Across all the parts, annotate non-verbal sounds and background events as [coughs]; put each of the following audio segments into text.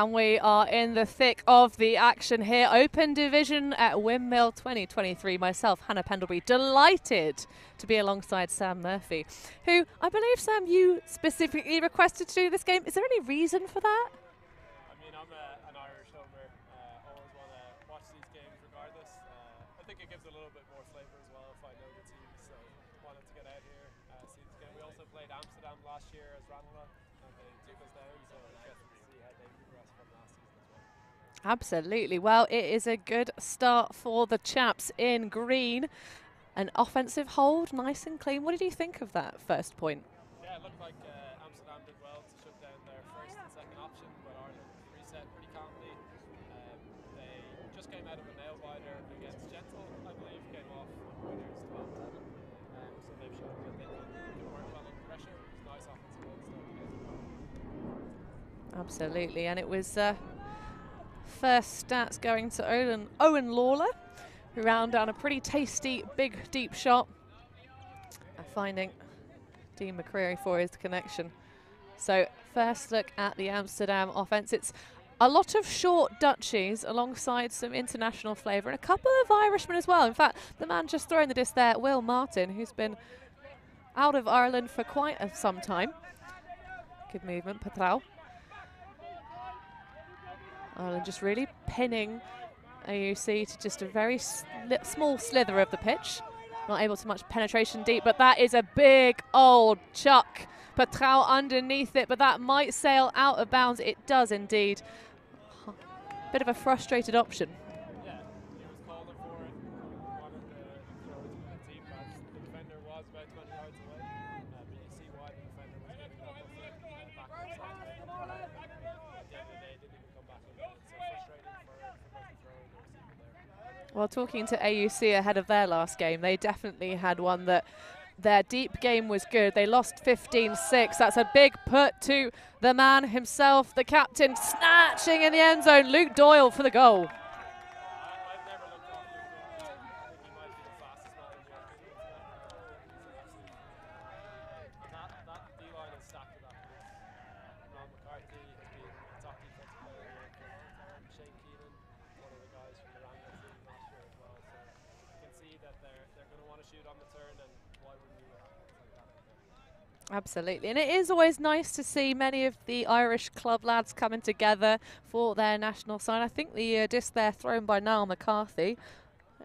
and we are in the thick of the action here. Open division at Windmill 2023. Myself, Hannah Pendlebury, delighted to be alongside Sam Murphy, who I believe, Sam, you specifically requested to do this game. Is there any reason for that? I mean, I'm a, an Irish homer. Uh, always want to watch these games regardless. Uh, I think it gives a little bit more flavour as well if I know the team. So wanted to get out here, uh, see this game. We also played Amsterdam last year as Ranelagh, and they took us down. So interested to see how they progress from last season as well. Absolutely. Well, it is a good start for the chaps in green. An offensive hold, nice and clean. What did you think of that first point? Yeah, it looked like uh, Amsterdam did well to shut down their first and second option, but Ireland reset pretty calmly. Um, they just came out of a nail biter against Gentle, I believe, came off winners 12 11. Um, so they've shown that they can, work well under pressure. It was nice offensive goal to start the game. Absolutely. And it was uh, first stats going to Owen, Owen Lawler, who ran down a pretty tasty, big, deep shot. And finding Dean McCreary for his connection. So first look at the Amsterdam offence. It's a lot of short Dutchies alongside some international flavour and a couple of Irishmen as well. In fact, the man just throwing the disc there, Will Martin, who's been out of Ireland for quite a, some time. Good movement, Patrao. Ireland just really pinning AUC to just a very small slither of the pitch. Not able to much penetration deep, but that is a big old chuck. Patrao underneath it, but that might sail out of bounds. It does indeed. Bit of a frustrated option. Yeah, he was calling for it. Wanted the throw to the team pass. The defender was about 20 yards away. Uh, but you see why the defender was giving that buffer uh, back to the side. At the end of the day, it didn't even come back in. So frustrating for, for both the thrower and the receiver there. Well, talking to AUC ahead of their last game, they definitely had one that their deep game was good. They lost 15 6. That's a big put to the man himself, the captain, snatching in the end zone. Luke Doyle for the goal. I, I've never looked off Luke Doyle. I think he might be the fastest man in Europe. And that, that D-line is stacked with that. because Ron McCarthy has been a top defensive player here for a long time. Shane Keenan, one of the guys from the Rangers team last year as well. So you can see that they're, they're going to want to shoot on the turn and why wouldn't you with athletes like that out there? Absolutely. And it is always nice to see many of the Irish club lads coming together for their national side. I think the uh, disc there thrown by Niall McCarthy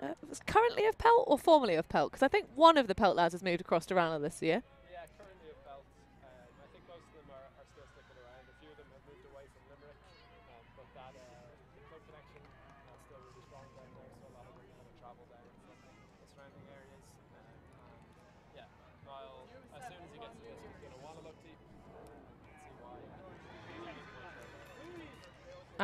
uh, was currently of Pelt or formerly of Pelt? Because I think one of the Pelt lads has moved across to Ranelagh this year. Yeah, currently of Pelt. Um, I think most of them are, are still sticking around. A few of them have moved away from Limerick, um, but that uh, the club connection uh, still really strong down there. So a lot of them kind of travel down from the surrounding areas. Um, and yeah, Niall, as soon as he gets to this, he's going to want to look deep. See why.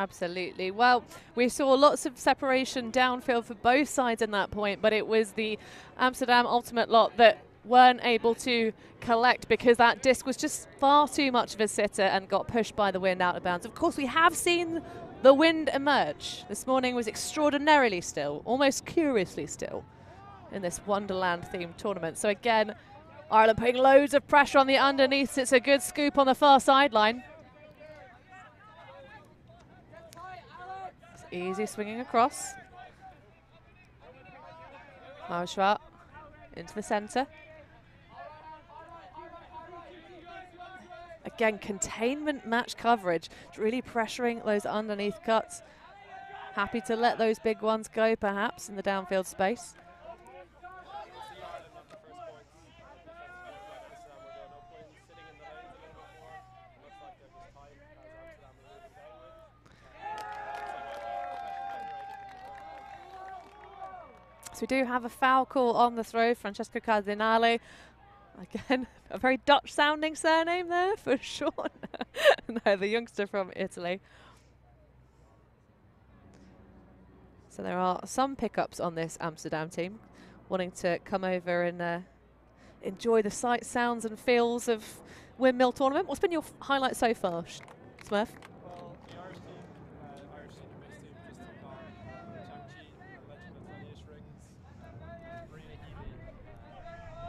Absolutely. Well, we saw lots of separation downfield for both sides in that point, but it was the Amsterdam Ultimate lot that weren't able to collect because that disc was just far too much of a sitter and got pushed by the wind out of bounds. Of course, we have seen the wind emerge. This morning was extraordinarily still, almost curiously still, in this Wonderland themed tournament. So, again, Ireland putting loads of pressure on the underneath. It's a good scoop on the far sideline. Easy swinging across. Mauschwart into the centre. Again, containment match coverage, really pressuring those underneath cuts. Happy to let those big ones go, perhaps, in the downfield space. We do have a foul call on the throw, Francesco Cardinale. Again, [laughs] a very Dutch sounding surname there for [laughs] sure. [laughs] no, the youngster from Italy. So there are some pickups on this Amsterdam team wanting to come over and uh, enjoy the sights, sounds and feels of Windmill Tournament. What's been your highlight so far, Smurf? Well, the Irish team, uh, Irish senior men's team just took on Chang-Chi and Legend of 20 Rings. Marina Healy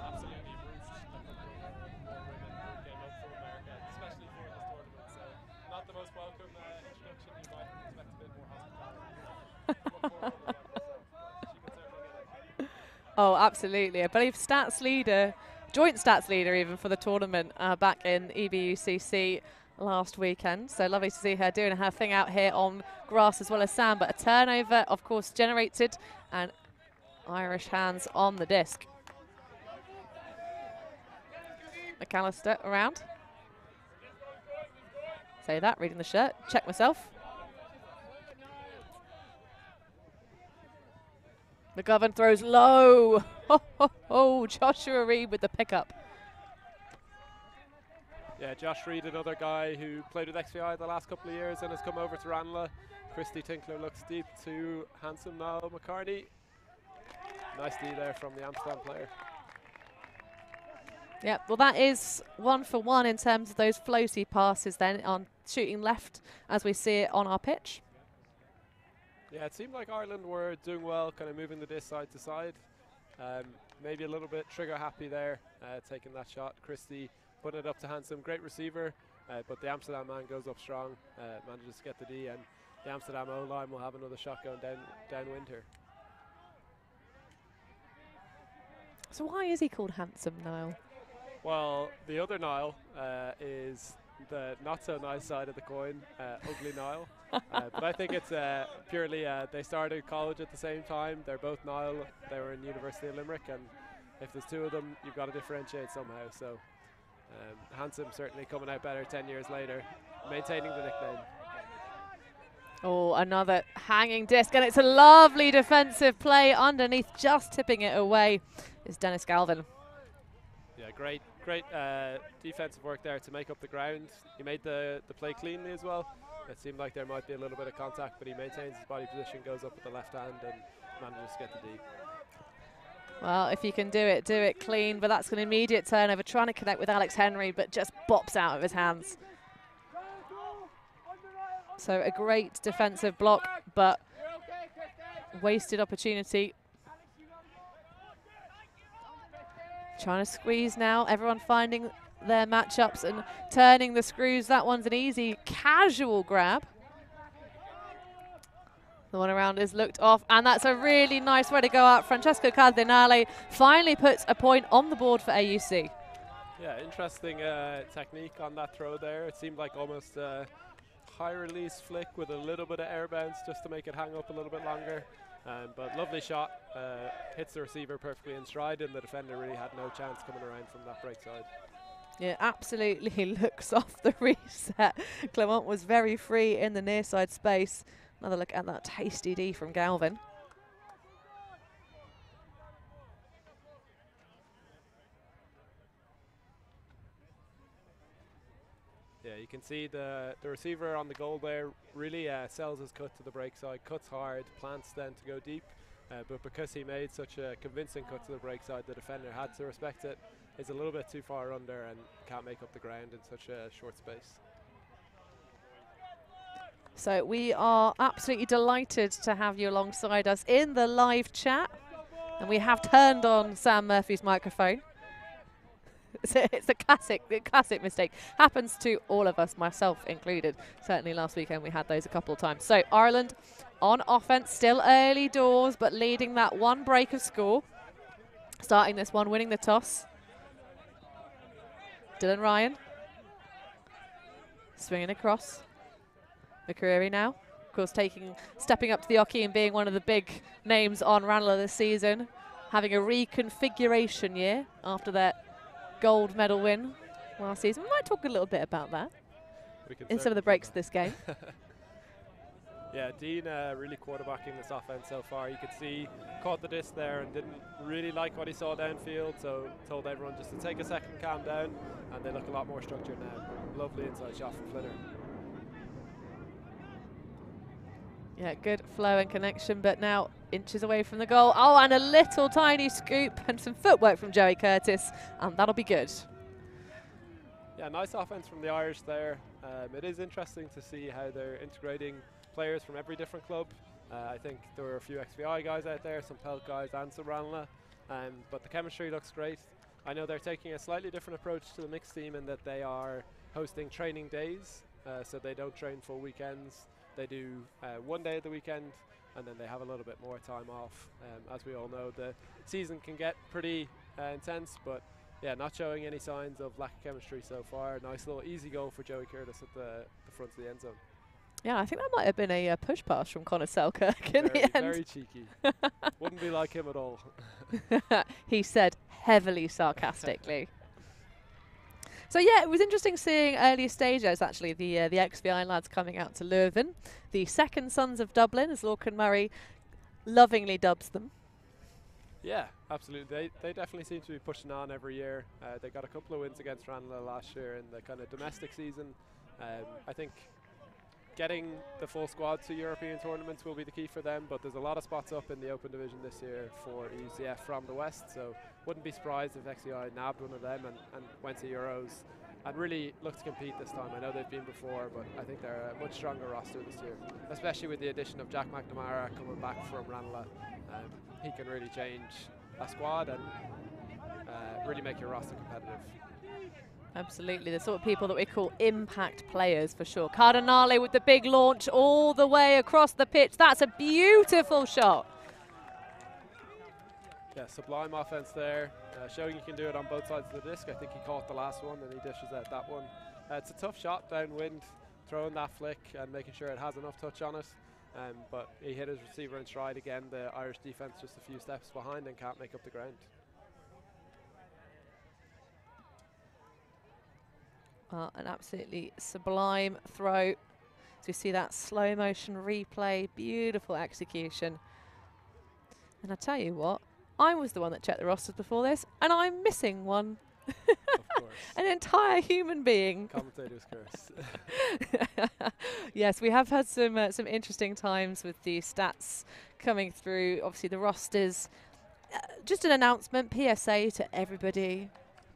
absolutely roofed a couple of more women who came up from America, especially for this tournament. So, not the most welcome uh, introduction. You might expect a bit more hospitality. Look forward to that myself, but she can certainly get it. Oh, absolutely. I believe stats leader, joint stats leader even for the tournament uh, back in EBUCC last weekend. So lovely to see her doing her thing out here on grass as well as sand. But a turnover, of course, generated and Irish hands on the disc. McAllister around. Say that, reading the shirt. Check myself. McGovern throws low. Oh, Joshua Reed with the pickup. Yeah, Josh Reed, another guy who played with XVI the last couple of years and has come over to Ranelagh. Christy Tinkler looks deep to handsome Niall McCartney. Nice D there from the Amsterdam player. Yeah, well, that is one for one in terms of those floaty passes then on shooting left as we see it on our pitch. Yeah, it seemed like Ireland were doing well, kind of moving the disc side to side. Um, maybe a little bit trigger happy there, uh, taking that shot. Christy putting it up to handsome, great receiver, uh, but the Amsterdam man goes up strong, uh, manages to get the D, and the Amsterdam O line will have another shot going down downwind here. So why is he called handsome, Niall? Well, the other Niall uh, is the not so nice side of the coin, uh, ugly Niall. [laughs] uh, but I think it's uh, purely uh, they started college at the same time. They're both Niall. They were in University of Limerick, and if there's two of them, you've got to differentiate somehow. So, um, Handsome certainly coming out better 10 years later, maintaining the nickname. Oh, another hanging disc, and it's a lovely defensive play underneath, just tipping it away is Dennis Galvin. Yeah, great, great uh, defensive work there to make up the ground. He made the, the play cleanly as well. It seemed like there might be a little bit of contact, but he maintains his body position, goes up with the left hand, and manages to get the D. Well, if you can do it, do it clean, but that's an immediate turnover, trying to connect with Alex Henry, but just bops out of his hands. So a great defensive block, but wasted opportunity. Trying to squeeze now, everyone finding their matchups and turning the screws. That one's an easy, casual grab. The one around is looked off, and that's a really nice way to go out. Francesco Cardinale finally puts a point on the board for AUC. Yeah, interesting uh, technique on that throw there. It seemed like almost a high release flick with a little bit of air bounce just to make it hang up a little bit longer. Um, but lovely shot, uh, hits the receiver perfectly in stride, and the defender really had no chance coming around from that break side. Yeah, absolutely [laughs] looks off the [laughs] reset. Clement was very free in the near side space. Another look at that tasty D from Galvin. Yeah, you can see the, the receiver on the goal there really uh, sells his cut to the break side, cuts hard, plants then to go deep. Uh, but because he made such a convincing cut to the break side, the defender had to respect it. Is a little bit too far under and can't make up the ground in such a short space. So we are absolutely delighted to have you alongside us in the live chat. And we have turned on Sam Murphy's microphone. [laughs] It's a, it's a classic, a classic mistake. Happens to all of us, myself included. Certainly last weekend we had those a couple of times. So Ireland on offense, still early doors, but leading that one break of score. Starting this one, winning the toss. Dylan Ryan. Swinging across. McCreary now. Of course, taking, stepping up to the Oki and being one of the big names on Ranelagh this season. Having a reconfiguration year after their gold medal win last season. We might talk a little bit about that in some of the breaks of this game. [laughs] Yeah, Dean uh, really quarterbacking this offense so far. You could see caught the disc there and didn't really like what he saw downfield, so told everyone just to take a second, calm down, and they look a lot more structured now. Lovely inside shot from Flitter. Yeah, good flow and connection, but now inches away from the goal. Oh, and a little tiny scoop and some footwork from Joey Curtis, and that'll be good. Yeah, nice offense from the Irish there. Um, it is interesting to see how they're integrating players from every different club. Uh, I think there were a few XVI guys out there, some Pelt guys, and some Ranelagh. Um, but the chemistry looks great. I know they're taking a slightly different approach to the mixed team in that they are hosting training days, uh, so they don't train full weekends. They do uh, one day of the weekend, and then they have a little bit more time off. Um, as we all know, the season can get pretty uh, intense, but yeah, not showing any signs of lack of chemistry so far. Nice little easy goal for Joey Curtis at the, the front of the end zone. Yeah, I think that might have been a uh, push pass from Connor Selkirk in very, the end. very cheeky. [laughs] Wouldn't be like him at all. [laughs] he said heavily sarcastically. So yeah, it was interesting seeing earlier stages actually the uh, the XVI lads coming out to Leuven, the second sons of Dublin, as Lorcan Murray lovingly dubs them. Yeah, absolutely. They, they definitely seem to be pushing on every year. Uh, they got a couple of wins against Ranelagh last year in the kind of domestic season. Um, I think getting the full squad to European tournaments will be the key for them, but there's a lot of spots up in the Open Division this year for UCF from the West, so wouldn't be surprised if XVI nabbed one of them and, and went to Euros and really look to compete this time. I know they've been before, but I think they're a much stronger roster this year, especially with the addition of Jack McNamara coming back from Ranelagh. Um, he can really change a squad and uh, really make your roster competitive. Absolutely, the sort of people that we call impact players for sure. Cardinale with the big launch all the way across the pitch. That's a beautiful shot. Yeah, sublime offense there, uh, showing you can do it on both sides of the disc. I think he caught the last one and he dishes out that one. Uh, it's a tough shot downwind, throwing that flick and making sure it has enough touch on it. Um, but he hit his receiver in stride again. The Irish defense just a few steps behind and can't make up the ground. Uh, an absolutely sublime throw. So we see that slow motion replay, beautiful execution. And I tell you what, I was the one that checked the rosters before this, and I'm missing one. of course. [laughs] An entire human being. Commentator's curse. [laughs] yes, we have had some uh, some interesting times with the stats coming through. Obviously, the rosters. Uh, just an announcement, PSA to everybody,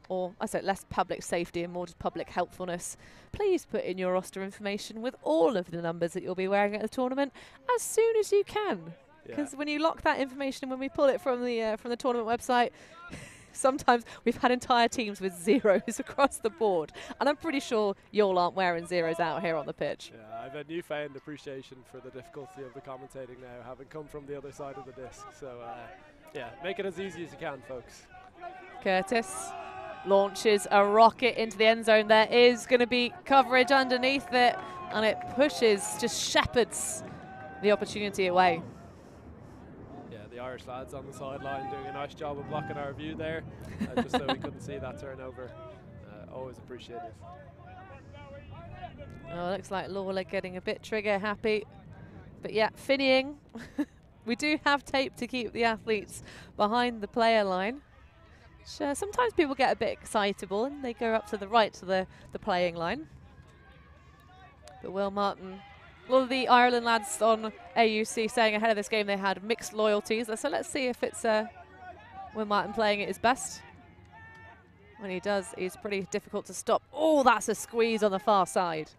or I said less public safety and more just public helpfulness. Please put in your roster information with all of the numbers that you'll be wearing at the tournament as soon as you can. yeah. Because when you lock that information, when we pull it from the uh, from the tournament website, [laughs] sometimes we've had entire teams with zeros [laughs] across the board, and I'm pretty sure y'all aren't wearing zeros out here on the pitch. Yeah, I've a newfound appreciation for the difficulty of the commentating now, having come from the other side of the disc. So, uh, yeah, make it as easy as you can, folks. Curtis launches a rocket into the end zone. There is going to be coverage underneath it, and it pushes, just shepherds the opportunity away. Yeah, the Irish lads on the sideline doing a nice job of blocking our view there, uh, just so we couldn't see that turnover. Uh, always appreciated. [laughs] Oh, looks like Lawler getting a bit trigger happy. But yeah, finnying. [laughs] we do have tape to keep the athletes behind the player line. Which, uh, sometimes people get a bit excitable and they go up to the right to the, the playing line. But Will Martin, a lot of the Ireland lads on AUC saying ahead of this game they had mixed loyalties. So let's see if it's uh, Will Martin playing at his best. When he does, he's pretty difficult to stop. Oh, that's a squeeze on the far side.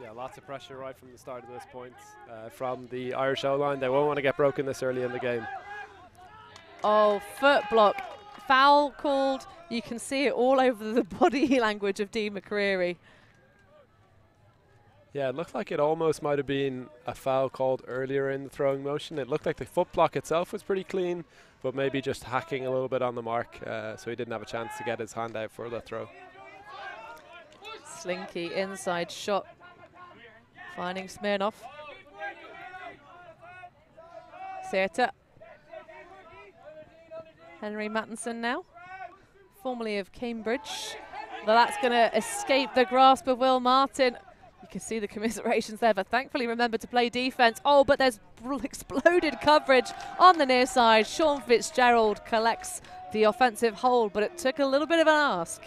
Yeah, lots of pressure right from the start of this point uh, from the Irish O line. They won't want to get broken this early in the game. Oh, foot block foul called. You can see it all over the [laughs] body [laughs] language of Dean McCreary. Yeah, it looked like it almost might have been a foul called earlier in the throwing motion. It looked like the foot block itself was pretty clean, but maybe just hacking a little bit on the mark, uh, so he didn't have a chance to get his hand out for the throw. Slinky inside shot. Finding Smirnov. Theatre. Henry Mattinson now. Formerly of Cambridge. But that's going to escape the grasp of Will Martin. You can see the commiserations there, but thankfully remember to play defence. Oh, but there's [laughs] exploded coverage on the near side. Sean Fitzgerald collects the offensive hold, but it took a little bit of an ask.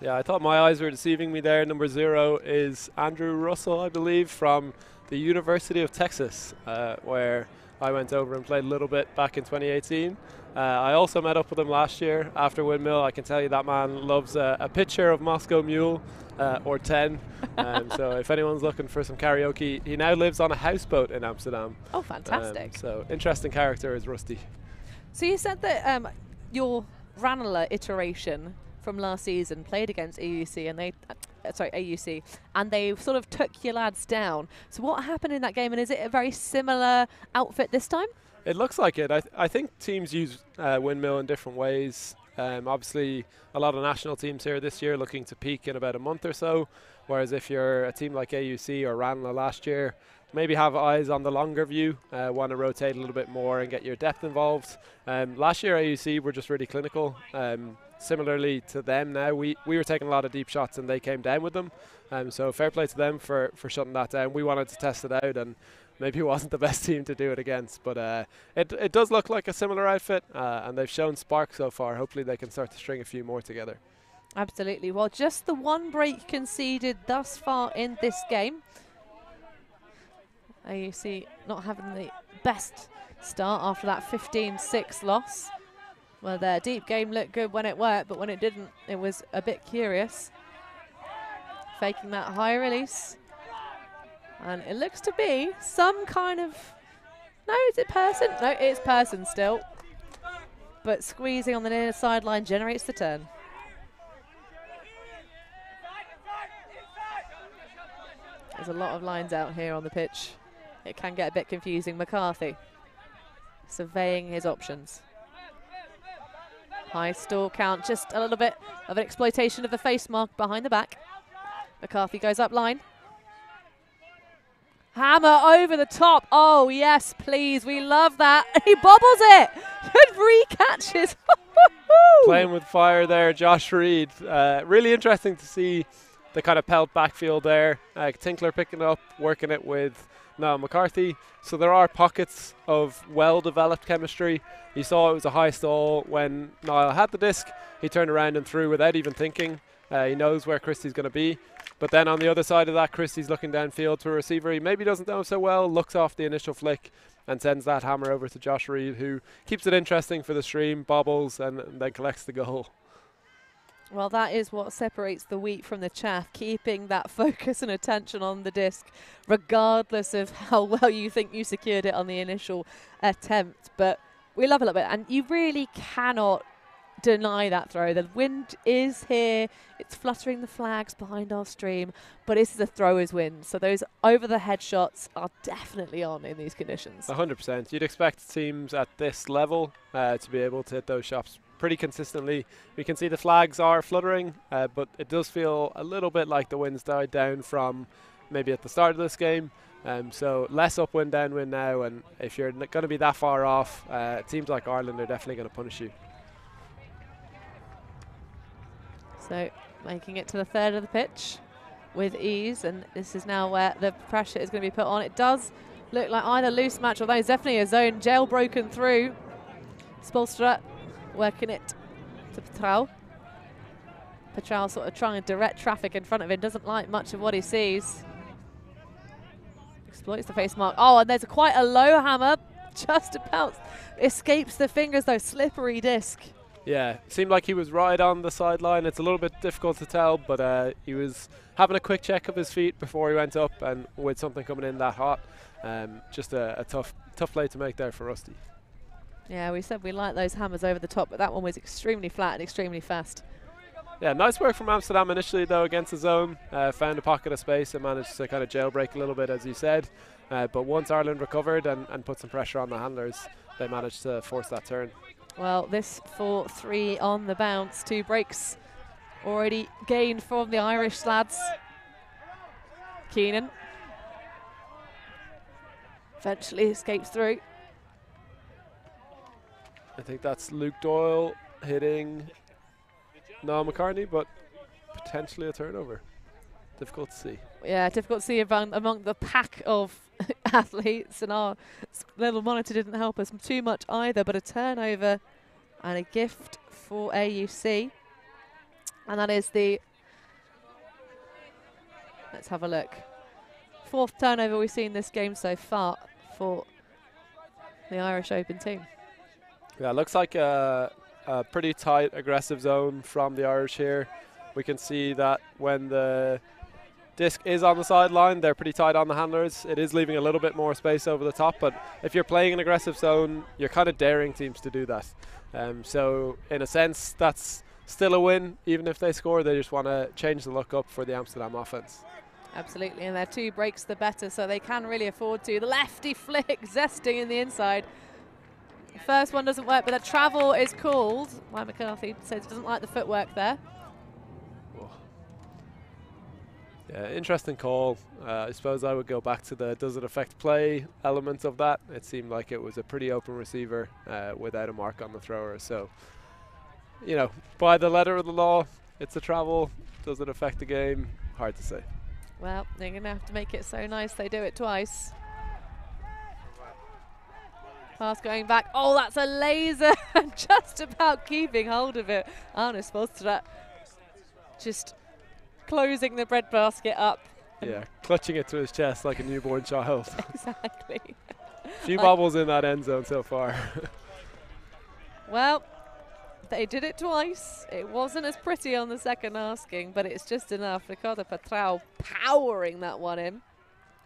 Yeah, I thought my eyes were deceiving me there. Number zero is Andrew Russell, I believe, from the University of Texas, uh, where I went over and played a little bit back in 2018. Uh, I also met up with him last year after Windmill. I can tell you that man loves uh, a picture of Moscow Mule uh, or 10. [laughs] um, so if anyone's looking for some karaoke, he now lives on a houseboat in Amsterdam. Oh, fantastic. Um, so interesting character is Rusty. So you said that um, your Ranelagh iteration from last season played against AUC and they uh, sorry AUC and they sort of took your lads down. So what happened in that game and is it a very similar outfit this time? It looks like it. I, th- I think teams use uh, windmill in different ways. Um, obviously, a lot of national teams here this year looking to peak in about a month or so. Whereas if you're a team like AUC or Ranelagh last year, maybe have eyes on the longer view, uh, want to rotate a little bit more and get your depth involved. Um, last year, AUC were just really clinical. Um, similarly to them now, we, we were taking a lot of deep shots and they came down with them. Um, so fair play to them for, for shutting that down. We wanted to test it out and maybe it wasn't the best [laughs] team to do it against. But uh, it, it does look like a similar outfit uh, and they've shown spark so far. Hopefully they can start to string a few more together. Absolutely. Well, just the one break conceded thus far in this game. AUC not having the best start after that 15-6 loss. Well, their deep game looked good when it worked, but when it didn't, it was a bit curious. Faking that high release. And it looks to be some kind of... No, is it person? No, it's person still. But squeezing on the near sideline generates the turn. There's a lot of lines out here on the pitch. It can get a bit confusing. McCarthy surveying his options. High stall count, just a little bit of an exploitation of the face mark behind the back. McCarthy goes up line. Hammer over the top. Oh, yes, please. We love that. [laughs] He bobbles it. Good re-catches. [laughs] Playing with fire there, Josh Reed. Uh, really interesting to see the kind of pelt backfield there. Uh, Tinkler picking up, working it with Niall McCarthy. So there are pockets of well-developed chemistry. You saw it was a high stall when Niall had the disc. He turned around and threw without even thinking. Uh, he knows where Christie's going to be. But then on the other side of that, Christie's looking downfield to a receiver he maybe doesn't know so well, looks off the initial flick and sends that hammer over to Josh Reed, who keeps it interesting for the stream, bobbles, and, and then collects the goal. Well, that is what separates the wheat from the chaff, keeping that [laughs] focus and attention on the disc, regardless of how well you think you secured it on the initial attempt. But we love a little bit, and you really cannot deny that throw. The wind is here. It's fluttering the flags behind our stream, but this is a thrower's win. So those over the head shots are definitely on in these conditions. 100%. You'd expect teams at this level uh, to be able to hit those shots pretty consistently. We can see the flags are fluttering, uh, but it does feel a little bit like the wind's died down from maybe at the start of this game. Um, so less upwind, downwind now, and if you're going to be that far off, uh, teams like Ireland are definitely going to punish you. So making it to the third of the pitch with ease, and this is now where the pressure is going to be put on. It does look like either loose match, although it's definitely a zone jailbroken through. Spolstra working it to Patrao. Patrao sort of trying to direct traffic in front of him, doesn't like much of what he sees. Exploits the face mark. Oh, and there's quite a low hammer, [laughs] just about escapes the fingers though, slippery disc. Yeah, seemed like he was right on the sideline. It's a little bit difficult to tell, but uh, he was having a quick check of his feet before he went up, and with something coming in that hot, um, just a, a, tough, tough play to make there for Rusty. Yeah, we said we like those hammers over the top, but that one was extremely flat and extremely fast. Yeah, nice work from Amsterdam initially though against the zone. Uh, found a pocket of space and managed to kind of jailbreak a little bit, as you said. Uh, but once Ireland recovered and, and put some pressure on the handlers, they managed to force that turn. Well, this 4-3 on the bounce. Two breaks already gained from the Irish lads. Keenan eventually escapes through. I think that's Luke Doyle hitting Noel McCartney, but potentially a turnover. Difficult to see. Yeah, difficult to see among, among the pack of [laughs] athletes, and our little monitor didn't help us too much either. But a turnover and a gift for AUC, and that is the. Let's have a look. Fourth turnover we've seen this game so far for the Irish Open team. Yeah, looks like a, a pretty tight, aggressive zone from the Irish here. We can see that when the disc is on the sideline, they're pretty tight on the handlers. It is leaving a little bit more space over the top, but if you're playing an aggressive zone, you're kind of daring teams to do that. Um, so, in a sense, that's still a win. Even if they score, they just want to change the look up for the Amsterdam offense. Absolutely, and their two breaks the better, so they can really afford to. The lefty [laughs] flick, zesting in the inside. First one doesn't work, but the travel is called. Mike McCarthy says he doesn't like the footwork there. Yeah, interesting call. Uh, I suppose I would go back to the does it affect play element of that. It seemed like it was a pretty open receiver uh, without a mark on the thrower. So, you know, by the letter of the law, it's a travel. Does it affect the game? Hard to say. Well, they're going to have to make it so nice they do it twice. Pass going back. Oh, that's a laser. [laughs] Just about keeping hold of it. Arne that just closing the breadbasket up. Yeah, clutching it to his chest like a newborn child. [laughs] exactly. [laughs] Few Like- bobbles in that end zone so far. [laughs] Well, they did it twice. It wasn't as pretty on the second asking, but it's just enough. Ricardo Patrao powering that one in.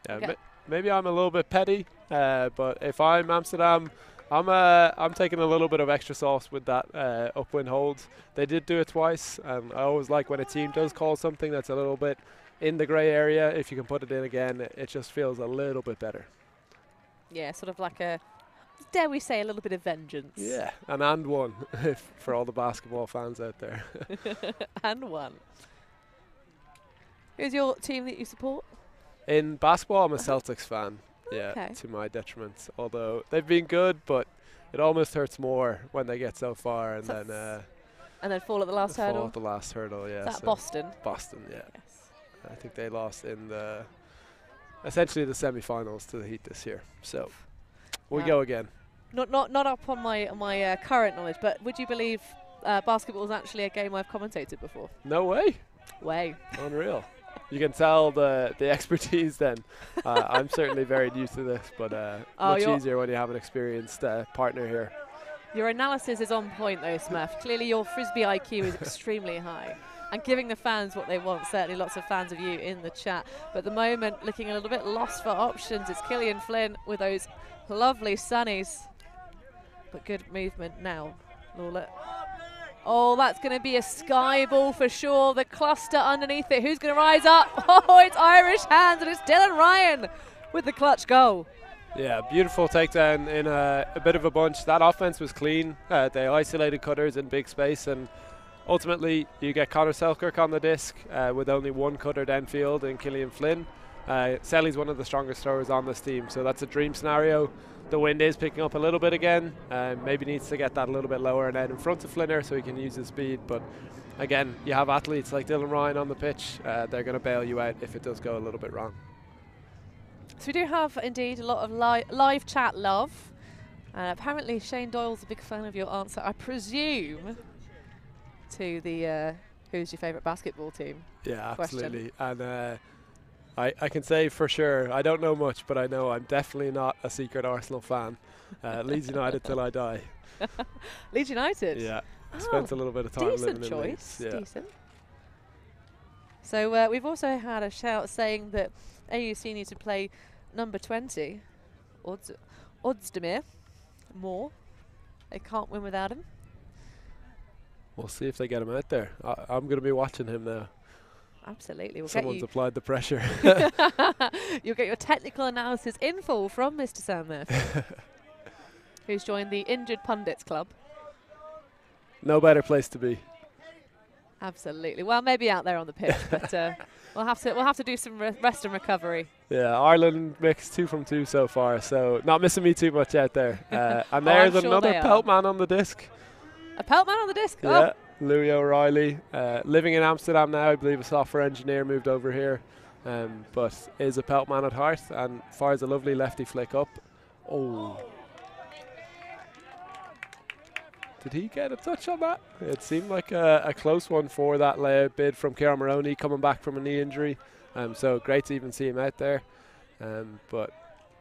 Yeah, Okay. ma- maybe I'm a little bit petty, uh, but if I'm Amsterdam, I'm uh, I'm taking a little bit of extra sauce with that uh, upwind hold. They did do it twice, and I always like when a team does call something that's a little bit in the grey area. If you can put it in again, it, it just feels a little bit better. Yeah, sort of like a, dare we say, a little bit of vengeance. Yeah, and and one [laughs] for all the basketball fans out there. [laughs] and one. Who's your team that you support? In basketball, I'm a Celtics fan. Yeah, Okay. to my detriment. Although they've been good, but it almost hurts more when they get so far and So then uh, And then fall at the last fall hurdle. at the last hurdle. Yeah, Is so Boston? Boston, yeah. Yes. I think they lost in the essentially the semi-finals to the Heat this year. So we Wow. go again. Not not not up on my my uh, current knowledge, but would you believe uh, basketball is actually a game I've commentated before? No way, Way. unreal. You can tell the the [laughs] expertise. Then uh, I'm certainly very new to this, but uh, Oh, much easier when you have an experienced uh, partner here. Your analysis is on point though, Smurf. Clearly your frisbee IQ is [laughs] extremely high. And giving the fans what they want, certainly lots of fans of you in the chat. But at the moment, looking a little bit lost for options, it's Killian Flynn with those lovely sunnies. But good movement now, Lawler. Oh, that's going to be a sky ball for sure. The cluster underneath it. Who's going to rise up? [laughs] Oh, it's Irish hands, and it's Dylan Ryan with the clutch goal. Yeah, beautiful takedown in a, a bit of a bunch. That offense was clean. Uh, they isolated cutters in big space, and ultimately you get Connor Selkirk on the disc uh, with only one cutter downfield and Killian Flynn. Uh, Selly's one of the strongest throwers on this team, so that's a dream scenario. The wind is picking up a little bit again. Uh, maybe needs to get that a little bit lower and out in front of Flinner so he can use his speed. But again, you have athletes like Dylan Ryan on the pitch. Uh, they're going to bail you out if it does go a little bit wrong. So we do have indeed a lot of li- live chat love. Uh, apparently Shane Doyle's a big fan of your answer. I presume to the uh, who's your favourite basketball team? Yeah, question. absolutely. And uh, I, I can say for sure, I don't know much, but I know I'm definitely not a secret Arsenal fan. Uh, Leeds United till I die. [laughs] Leeds United. Yeah, Oh, spent a little bit of time decent living in choice. Leeds. Yeah. Decent. So uh, we've also had a shout saying that AUC need to play number 20, Odds, Özdemir, more. They can't win without him. We'll see if they get him out there. I, I'm going to be watching him now. Absolutely. We'll Someone's get you. applied the pressure. [laughs] You'll get your technical analysis in full from Mr. Sam Murphy, who's joined the Injured Pundits Club. no better place to be. Absolutely. Well, maybe out there on the pitch, but uh, [laughs] we'll have to we'll have to do some re- rest and recovery. Yeah, Ireland mixed two from two so far, so not missing me too much out there. [laughs] Uh, and Oh, there's sure another pelt man on the disc. A pelt man on the disc. Yeah, Louis O'Reilly, uh, living in Amsterdam now. I believe a software engineer moved over here, um, but is a pelt man at heart and fires a lovely lefty flick up. Oh. Did he get a touch on that? It seemed like a, a close one for that layout bid from Kieran Maroney coming back from a knee injury. Um, so great to even see him out there. Um, but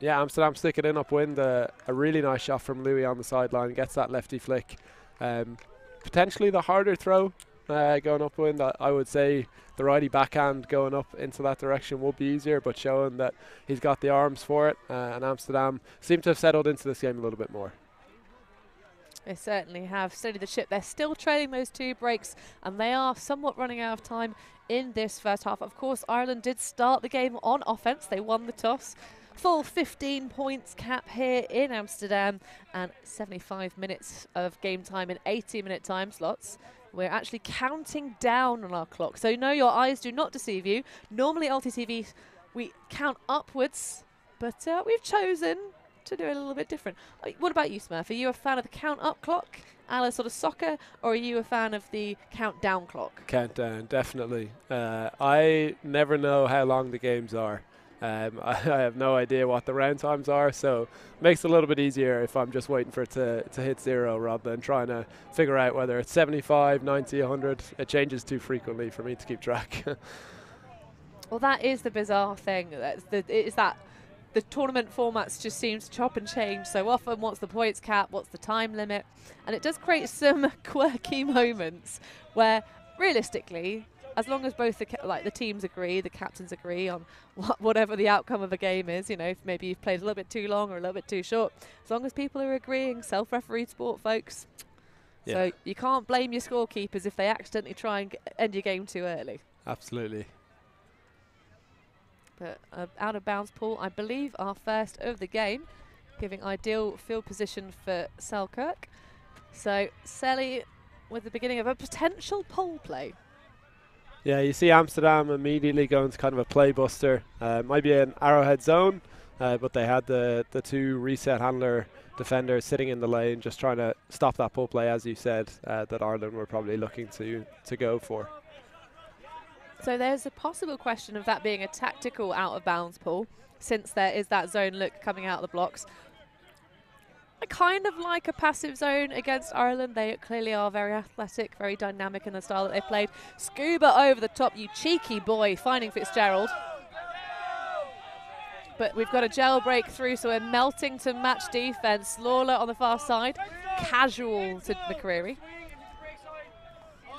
yeah, Amsterdam stick it in upwind. Uh, a really nice shot from Louis on the sideline. Gets that lefty flick. Um, potentially the harder throw uh, going upwind. I, I would say the righty backhand going up into that direction would be easier, but showing that he's got the arms for it. Uh, and Amsterdam seem to have settled into this game a little bit more. They certainly have steadied the ship. They're still trailing those two breaks, and they are somewhat running out of time in this first half. Of course, Ireland did start the game on offence. They won the toss. Full 15 points cap here in Amsterdam, and 75 minutes of game time in 80 minute time slots. We're actually counting down on our clock. So, no, your eyes do not deceive you. Normally, ULTI.TV, we count upwards, but uh, we've chosen to do it a little bit different. Uh, What about you, Smurf? Are you a fan of the count up clock, a la sort of soccer, or are you a fan of the countdown clock? Countdown, definitely. Uh, I never know how long the games are. Um, [laughs] I, I have no idea what the round times are, so makes it a little bit easier if I'm just waiting for it to, to hit zero rather than trying to figure out whether it's 75, 90, 100. It changes too frequently for me to keep track. [laughs] Well, that is the bizarre thing. That's the, is that the tournament formats just seem to chop and change so often. What's the points cap? What's the time limit? And it does create [laughs] some quirky moments where, realistically, as long as both the like the teams agree, the captains agree on [laughs] what, whatever the outcome of a game is, you know, if maybe you've played a little bit too long or a little bit too short, as long as people are agreeing, self-refereed sport, folks. Yeah. So you can't blame your scorekeepers if they accidentally try and g- end your game too early. Absolutely. But uh, out of bounds pull, I believe our first of the game, giving ideal field position for Selkirk. So Selly with the beginning of a potential pull play. Yeah, you see Amsterdam immediately going to kind of a play buster. Uh, might be an arrowhead zone, uh, but they had the, the two reset handler defenders sitting in the lane, just trying to stop that pull play, as you said, uh, that Ireland were probably looking to, to go for. So there's a possible question of that being a tactical out of bounds pull, since there is that zone look coming out of the blocks. Kind of like a passive zone against Ireland. They clearly are very athletic, very dynamic in the style that they played. Scoober over the top, you cheeky boy, finding Fitzgerald. But we've got a gel through, so we're melting to match defense. Lawler on the far side, casual to McCreary.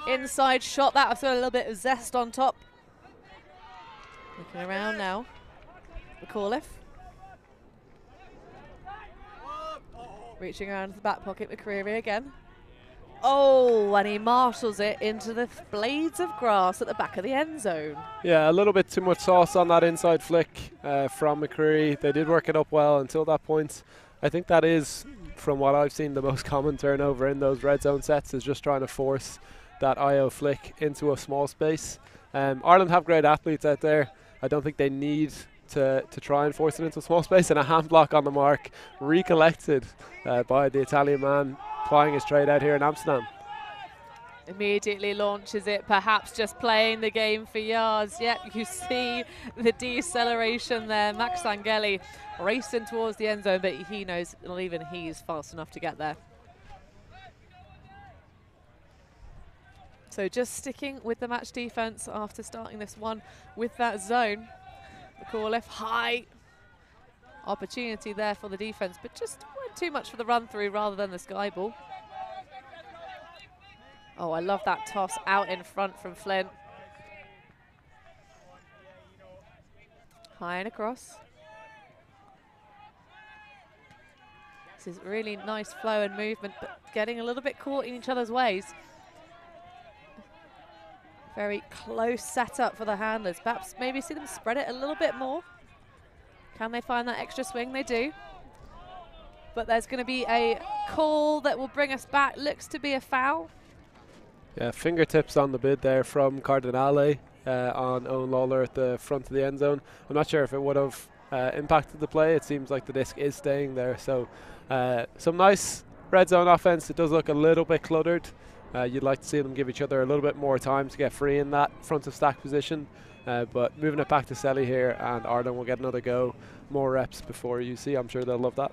Inside shot, that I've was a little bit of zest on top. Looking around now. McAuliffe. Reaching around to the back pocket, McCreary again. Oh, and he marshals it into the blades of grass at the back of the end zone. Yeah, a little bit too much sauce on that inside flick uh, from McCreary. They did work it up well until that point. I think that is, from what I've seen, the most [laughs] common turnover in those red zone sets is just trying to force that IO flick into a small space. Um, Ireland have great athletes out there. I don't think they need to, to try and force it into a small space. And a hand block on the mark, recollected uh, by the Italian man plying his trade out here in Amsterdam. Immediately launches it, perhaps just playing the game for yards. Yep, you see the deceleration there. Max Angeli racing towards the end zone, but he knows not even he's fast enough to get there. So just sticking with the match defense after starting this one with that zone. McAuliffe high. Opportunity there for the defense, but just went too much for the run through rather than the sky ball. Oh, I love that toss out in front from Flint. High and across. This is really nice flow and movement, but getting a little bit caught in each other's ways. Very close setup for the handlers. Perhaps maybe see them spread it a little bit more. Can they find that extra swing? They do. But there's going to be a call that will bring us back. Looks to be a foul. Yeah, fingertips on the bid there from Cardinale uh, on Owen Lawler at the front of the end zone. I'm not sure if it would have uh, impacted the play. It seems like the disc is staying there. So uh, some nice red zone offense. It does look a little bit cluttered. Uh, you'd like to see them give each other a little bit more time to get free in that front of stack position. Uh, but moving it back to Selly here, and Ireland will get another go, more reps before EUC. I'm sure they'll love that.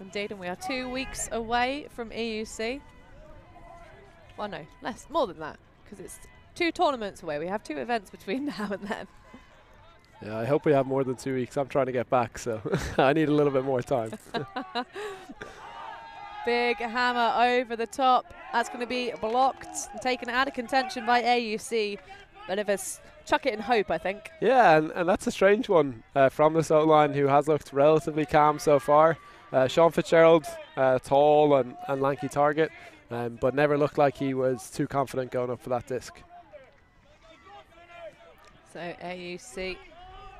Indeed, and we are two weeks away from EUC. Well, no, less, more than that, because it's two tournaments away. We have two events between [laughs] now and then. Yeah, I hope we have more than two weeks. I'm trying to get back, so [laughs] I need a little bit more time. [laughs] Big hammer over the top. That's going to be blocked and taken out of contention by AUC. Bit of a s- chuck it in hope, I think. Yeah, and, and that's a strange one uh, from this outline who has looked relatively calm so far. Uh, Sean Fitzgerald, uh, tall and, and lanky target, um, but never looked like he was too confident going up for that disc. So AUC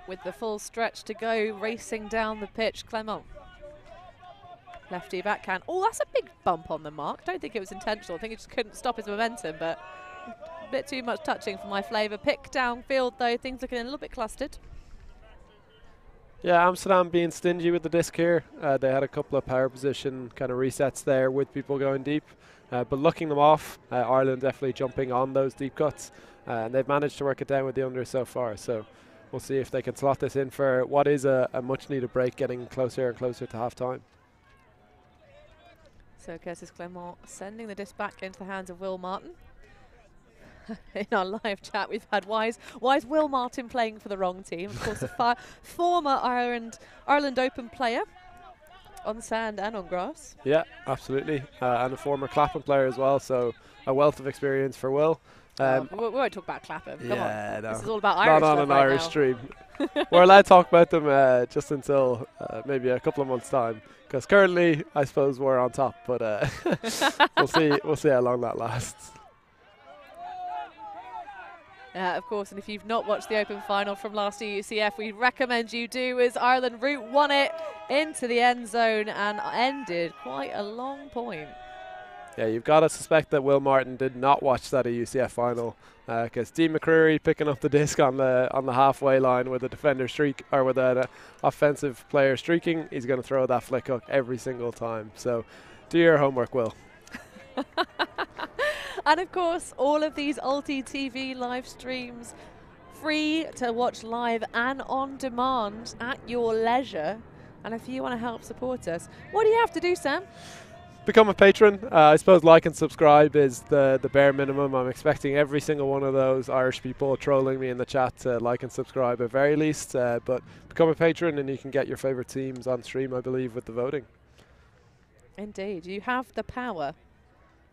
with the full stretch to go, racing down the pitch. Clement. Lefty backhand. Oh, that's a big bump on the mark. Don't think it was intentional. I think he just couldn't stop his momentum, but a bit too much touching for my flavour. Pick downfield though, things looking a little bit clustered. Yeah, Amsterdam being stingy with the disc here. Uh, they had a couple of power position kind of resets there with people going deep. Uh, but looking them off, uh, Ireland definitely jumping on those deep cuts. Uh, and they've managed to work it down with the under so far. So we'll see if they can slot this in for what is a, a much needed break getting closer and closer to half time. So Curtis Clement sending the disc back into the hands of Will Martin. [laughs] In our live chat, we've had why is, why is Will Martin playing for the wrong team? Of course, a [laughs] former Ireland Ireland Open player on sand and on grass. Yeah, absolutely. Uh, and a former Clapham player as well. So a wealth of experience for Will. Um, Oh, we, we won't talk about Clapham. Come yeah, on, no. this is all about Irish not on an right Irish now. stream. [laughs] We're allowed to talk about them uh, just until uh, maybe a couple of months' time. Because currently, I suppose we're on top, but uh, [laughs] we'll see. We'll see how long that lasts. Yeah, of course. And if you've not watched the Open final from last UCF, we recommend you do. As Ireland route won it into the end zone and ended quite a long point. Yeah, you've got to suspect that Will Martin did not watch that UCF final because Dean McCreary picking up the disc on the on the halfway line with a defender streak or with an uh, offensive player streaking, he's going to throw that flick hook every single time. So, do your homework, Will. [laughs] And of course, all of these Ulti TV live streams free to watch live and on demand at your leisure. And if you want to help support us, what do you have to do, Sam? Become a patron. Uh, I suppose like and subscribe is the the bare minimum. I'm expecting every single one of those Irish people trolling me in the chat to like and subscribe at very least. Uh, but become a patron and you can get your favorite teams on stream, I believe, with the voting. Indeed, you have the power.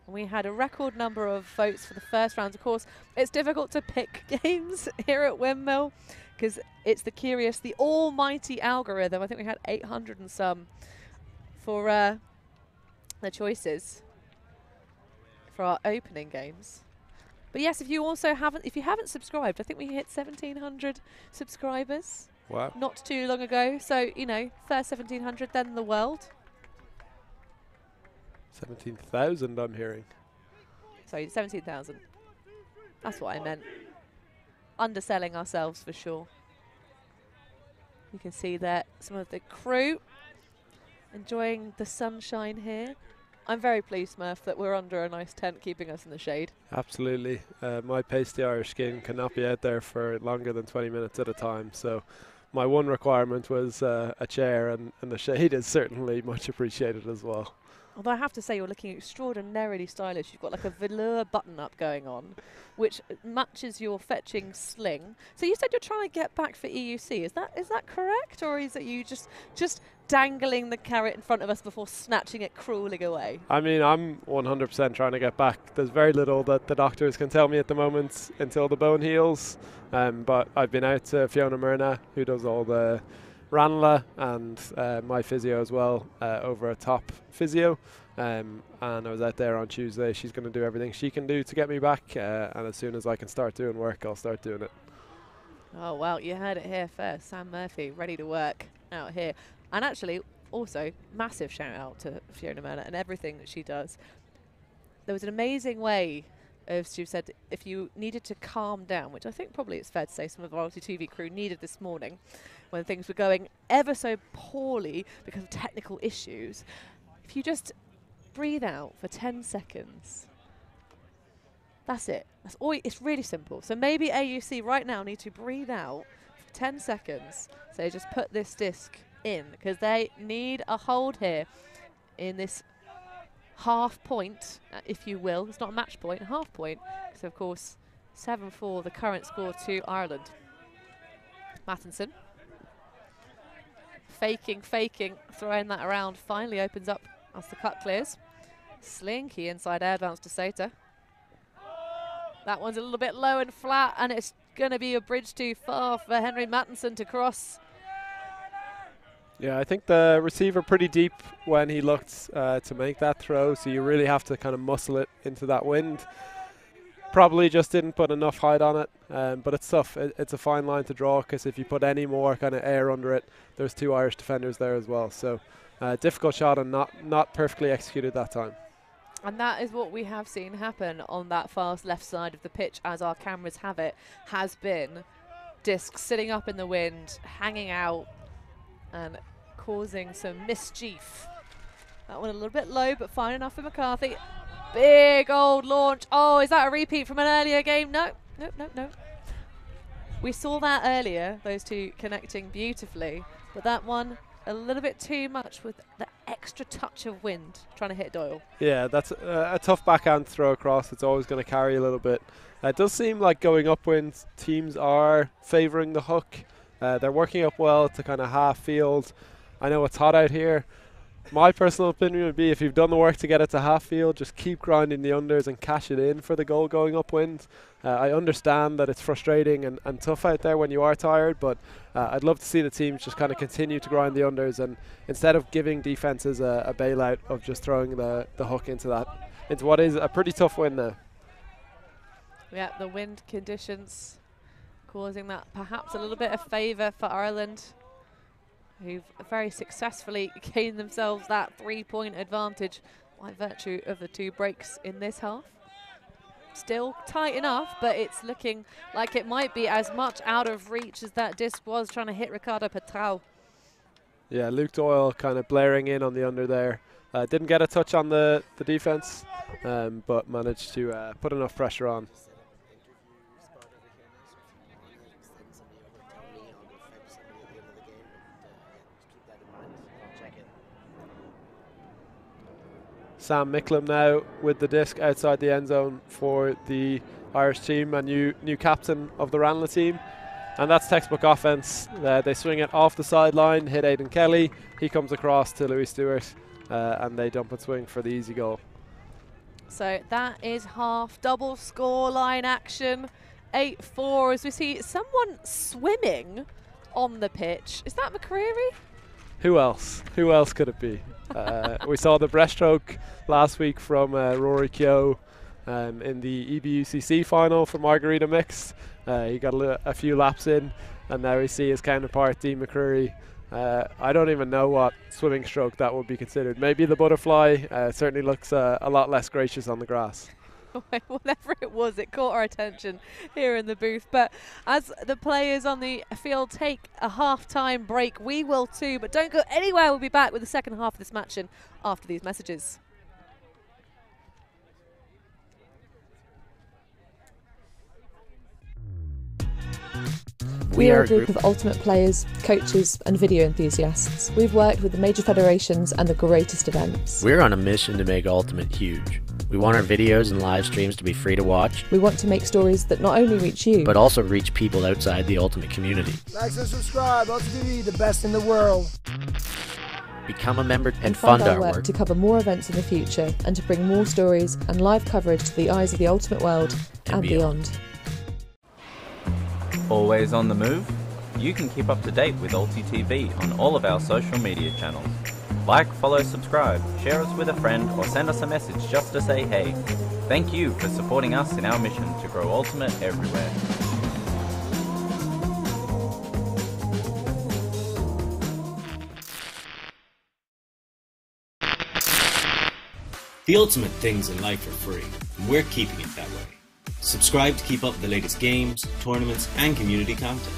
We had a record number of votes for the first round. Of course, it's difficult to pick [laughs] games here at Windmill because it's the curious, the almighty algorithm. I think we had 800 and some for uh, the choices for our opening games. But yes, if you also haven't, if you haven't subscribed, I think we hit 1,700 subscribers Wow. not too long ago. So you know, first 1,700, then the world. 17,000 I'm hearing. Sorry, 17,000. That's what I meant. Underselling ourselves for sure. You can see there some of the crew enjoying the sunshine here. I'm very pleased, Murph, that we're under a nice tent keeping us in the shade. Absolutely. Uh, my pasty Irish skin cannot be out there for longer than 20 minutes at a time. So my one requirement was uh, a chair, and, and the shade is certainly much appreciated as well. Although I have to say, you're looking extraordinarily stylish. You've got like a velour button up going on, which matches your fetching sling. So you said you're trying to get back for EUC. Is that is that correct, or is it you just just dangling the carrot in front of us before snatching it crawling away? I mean, I'm 100% trying to get back. There's very little that the doctors can tell me at the moment until the bone heals. Um, but I've been out to Fiona Myrna, who does all the Ranelagh and uh, my physio as well uh, over a top physio. Um, and I was out there on Tuesday. She's going to do everything she can do to get me back. Uh, and as soon as I can start doing work, I'll start doing it. Oh, well, you heard it here first. Sam Murphy ready to work out here. And actually, also, massive shout out to Fiona Merner and everything that she does. There was an amazing way of, she said, if you needed to calm down, which I think probably it's fair to say some of our TV crew needed this morning when things were going ever so poorly because of technical issues, if you just breathe out for 10 seconds. That's it. That's all. It's really simple. So maybe AUC right now need to breathe out for 10 seconds. So just put this disc in because they need a hold here in this half point, uh, if you will. It's not a match point, half point. So of course, 7-4 the current score to Ireland. Mattinson. Faking, faking, throwing that around. Finally opens up as the cut clears. Slinky inside air advance to Sota. That one's a little bit low and flat, and it's going to be a bridge too far for Henry Mattinson to cross. Yeah, I think the receiver pretty deep when he looked uh, to make that throw, so you really have to kind of muscle it into that wind. Probably just didn't put enough height on it, um, but it's tough. It, it's a fine line to draw because if you put any more kind of air under it, there's two Irish defenders there as well. So uh, difficult shot and not not perfectly executed that time. And that is what we have seen happen on that fast left side of the pitch, as our cameras have it, has been discs sitting up in the wind, hanging out, and causing some mischief. That one a little bit low, but fine enough for McCarthy. Big old launch. Oh, is that a repeat from an earlier game? No, no, no, no. We saw that earlier, those two connecting beautifully, but that one a little bit too much with the extra touch of wind trying to hit Doyle. Yeah, that's a, a tough backhand throw across. It's always going to carry a little bit. It does seem like going upwind, teams are favouring the hook. Uh, they're working up well to kind of half field. I know it's hot out here. My personal opinion would be if you've done the work to get it to half field, just keep grinding the unders and cash it in for the goal going upwind. Uh, I understand that it's frustrating and, and tough out there when you are tired, but uh, I'd love to see the teams just kind of continue to grind the unders and instead of giving defenses a, a bailout of just throwing the, the hook into that into what is a pretty tough win now. Yeah, the wind conditions causing that perhaps a little bit of favour for Ireland, who've very successfully [laughs] gained themselves that three-point advantage by virtue of the two breaks in this half. Still tight enough, but it's looking like it might be as much out of reach as that disc was trying to hit Ricardo Patrao. Yeah, Luke Doyle kind of blaring in on the under there. Uh, didn't get a touch on the, the defense, um, but managed to uh, put enough pressure on. Sam Micklem now with the disc outside the end zone for the Irish team, a new new captain of the Ranelagh team. And that's textbook offense. Uh, they swing it off the sideline, hit Aidan Kelly. He comes across to Louis Stewart, uh, and they dump and swing for the easy goal. So that is half double score line action. 8 4 as we see someone swimming on the pitch. Is that McCreary? Who else? Who else could it be? Uh, we saw the breaststroke last week from uh, Rory Keogh um, in the EBUCC final for Margarita Mix. Uh, he got a, a few laps in, and now we see his counterpart, Dean McCreary. Uh, I don't even know what swimming stroke that would be considered. Maybe the butterfly uh, certainly looks uh, a lot less gracious on the grass. [laughs] Whatever it was, it caught our attention here in the booth. But as the players on the field take a half time break, we will too. But don't go anywhere. We'll be back with the second half of this match and after these messages. We are a group of ultimate players, coaches, and video enthusiasts. We've worked with the major federations and the greatest events. We're on a mission to make Ultimate huge. We want our videos and live streams to be free to watch, We want to make stories that not only reach you, but also reach people outside the Ultimate community. Like and subscribe. Ultimate TV, the best in the world. Become a member and, and fund our our work work. to cover more events in the future and to bring more stories and live coverage to the eyes of the ultimate world And and, beyond. beyond. Always on the move? You can keep up to date with Ulti TV on all of our social media channels. Like, follow, subscribe, share us with a friend, or send us a message just to say hey. Thank you for supporting us in our mission to grow Ultimate everywhere. The ultimate things in life are free, and we're keeping it that way. Subscribe to keep up with the latest games, tournaments, and community content.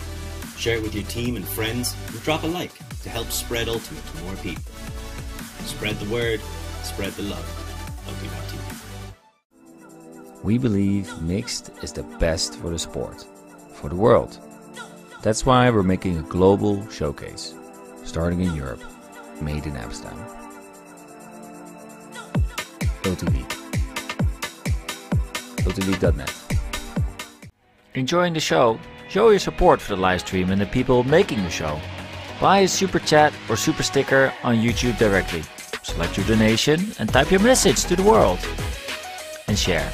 Share it with your team and friends, and drop a like to help spread Ultimate to more people. Spread the word, spread the love. Ultimate We believe mixed is the best for the sport, for the world. That's why we're making a global showcase, starting in Europe, made in Amsterdam. LTV. LTV.net. Enjoying the show? Show your support for the live stream and the people making the show. Buy a super chat or super sticker on YouTube directly. Select your donation and type your message to the world. And share.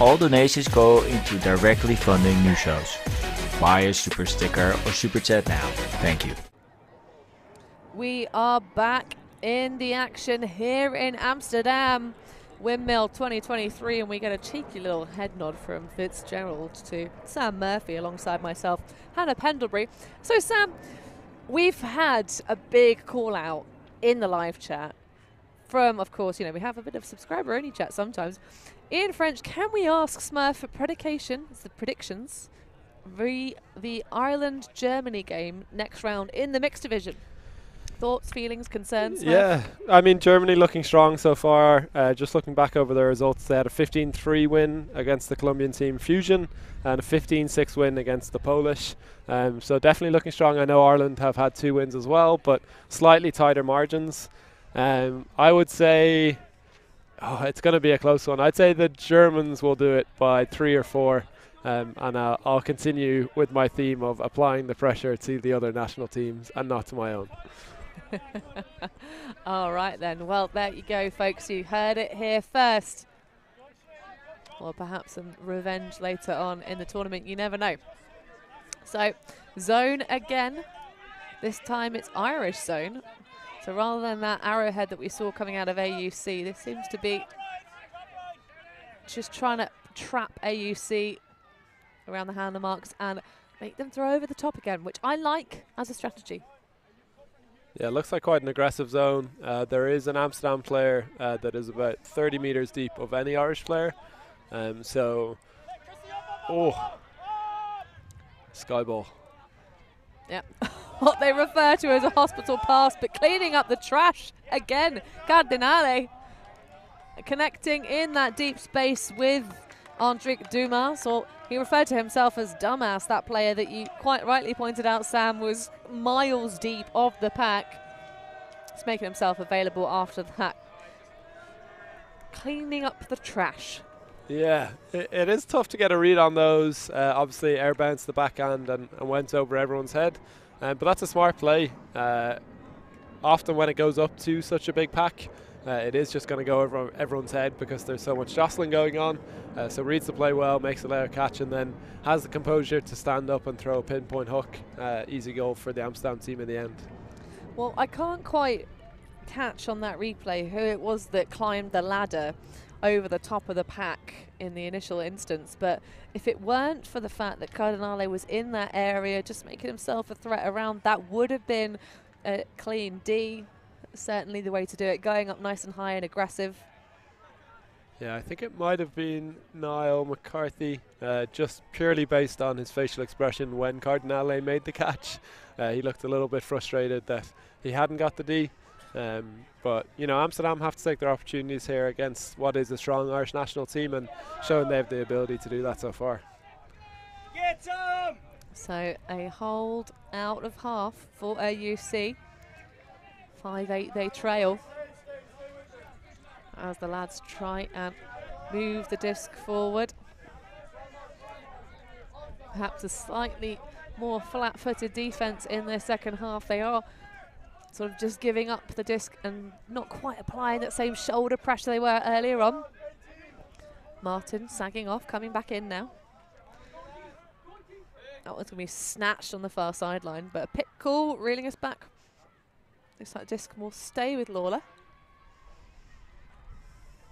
All donations go into directly funding new shows. Buy a super sticker or super chat now. Thank you. We are back in the action here in Amsterdam. Windmill 2023, and we get a cheeky little head nod from Fitzgerald to Sam Murphy alongside myself, Hannah Pendlebury. So, Sam, we've had a big call out in the live chat from, of course, you know, we have a bit of subscriber only chat sometimes. In French, can we ask Smurf for predication, it's the predictions, re the Ireland Germany game next round in the mixed division? Thoughts, feelings, concerns? Smurf? Yeah, I mean Germany looking strong so far. Uh, just looking back over the results, they had a 15-3 win against the Colombian team Fusion and a 15-6 win against the Polish. Um, so definitely looking strong. I know Ireland have had two wins as well, but slightly tighter margins. Um, I would say, oh, it's going to be a close one. I'd say the Germans will do it by three or four. Um, and uh, I'll continue with my theme of applying the pressure to the other national teams and not to my own. [laughs] All right then. Well, there you go, folks. You heard it here first. Or perhaps some revenge later on in the tournament. You never know. So, zone again. This time it's Irish zone. So rather than that arrowhead that we saw coming out of AUC, this seems to be just trying to trap AUC around the handle marks and make them throw over the top again, which I like as a strategy. Yeah, it looks like quite an aggressive zone. Uh, there is an Amsterdam player uh, that is about 30 metres deep of any Irish player. Um, so, oh, skyball. Yeah, [laughs] what they refer to as a hospital pass, but cleaning up the trash again. Cardinale connecting in that deep space with Andrik Dumas, or he referred to himself as Dumbass, that player that you quite rightly pointed out, Sam, was miles deep of the pack. He's making himself available after that. Cleaning up the trash. Yeah, it, it is tough to get a read on those. Uh, obviously, air bounced the backhand and, and went over everyone's head. Um, but that's a smart play. Uh, often when it goes up to such a big pack, uh, it is just going to go over everyone's head because there's so much jostling going on. Uh, so reads the play well, makes a layer catch, and then has the composure to stand up and throw a pinpoint hook. Uh, easy goal for the Amsterdam team in the end. Well, I can't quite catch on that replay who it was that climbed the ladder over the top of the pack in the initial instance. But if it weren't for the fact that Cardinale was in that area, just making himself a threat around, that would have been a clean D. Certainly the way to do it, going up nice and high and aggressive. Yeah, I think it might have been Niall McCarthy, uh, just purely based on his facial expression when Cardinale made the catch. Uh, he looked a little bit frustrated that he hadn't got the D. Um, but you know, Amsterdam have to take their opportunities here against what is a strong Irish national team, and showing they have the ability to do that so far. Get him! So a hold out of half for AUC. 5-8 they trail as the lads try and move the disc forward. Perhaps a slightly more flat-footed defence in their second half. They are sort of just giving up the disc and not quite applying that same shoulder pressure they were earlier on. Martin sagging off, coming back in now. That one's going to be snatched on the far sideline, but a pick call, reeling us back. Looks like disc will stay with Lawler.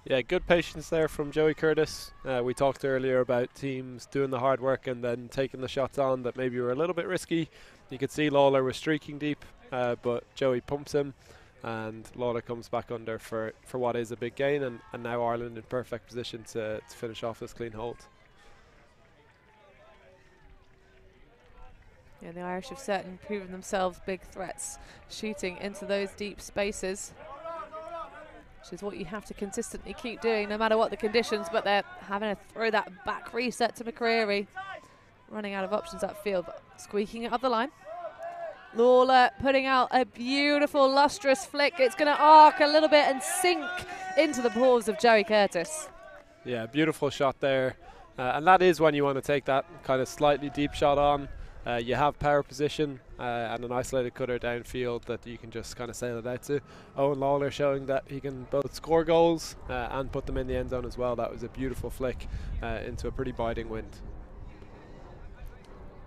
Yeah, good patience there from Joey Curtis. Uh, we talked earlier about teams doing the hard work and then taking the shots on that maybe were a little bit risky. You could see Lawler was streaking deep, uh, but Joey pumps him, and Lawler comes back under for, for what is a big gain, and, and now Ireland in perfect position to, to finish off this clean hold. Yeah, the Irish have certainly proven themselves big threats, shooting into those deep spaces, which is what you have to consistently keep doing no matter what the conditions, but they're having to throw that back reset to McCreary. Running out of options upfield, squeaking it up the line. Lawler putting out a beautiful, lustrous flick. It's going to arc a little bit and sink into the paws of Joey Curtis. Yeah, beautiful shot there. Uh, and that is when you want to take that kind of slightly deep shot on. Uh, you have power position uh, and an isolated cutter downfield that you can just kind of sail it out to. Owen Lawler showing that he can both score goals uh, and put them in the end zone as well. That was a beautiful flick uh, into a pretty biting wind.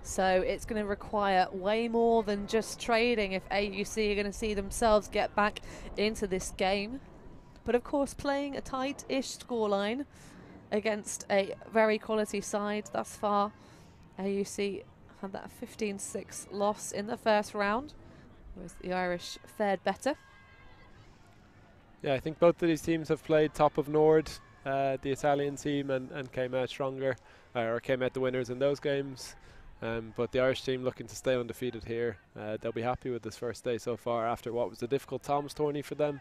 So it's going to require way more than just trading if AUC are going to see themselves get back into this game. But of course, playing a tight-ish scoreline against a very quality side thus far. AUC had that 15-6 loss in the first round, whereas the Irish fared better. Yeah, I think both of these teams have played top of Nord, uh, the Italian team, and, and came out stronger, uh, or came out the winners in those games. Um, but the Irish team looking to stay undefeated here. Uh, they'll be happy with this first day so far after what was a difficult Tom's tourney for them.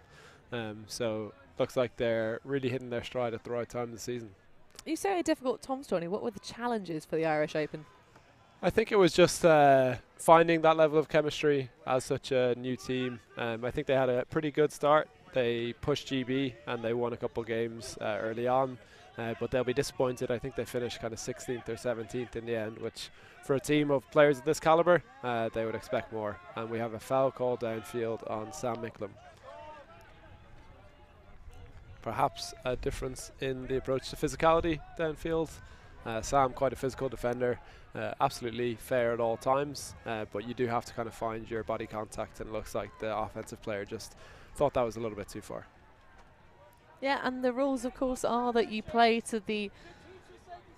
Um, so looks like they're really hitting their stride at the right time of the season. You say a difficult Tom's tourney. What were the challenges for the Irish Open? I think it was just uh, finding that level of chemistry as such a new team. Um, I think they had a pretty good start. They pushed GB and they won a couple games uh, early on, uh, but they'll be disappointed. I think they finished kind of 16th or 17th in the end, which for a team of players of this caliber, uh, they would expect more. And we have a foul call downfield on Sam Micklem. Perhaps a difference in the approach to physicality downfield. Uh, Sam, quite a physical defender, uh, absolutely fair at all times, uh, but you do have to kind of find your body contact, and it looks like the offensive player just thought that was a little bit too far. Yeah, and the rules, of course, are that you play to the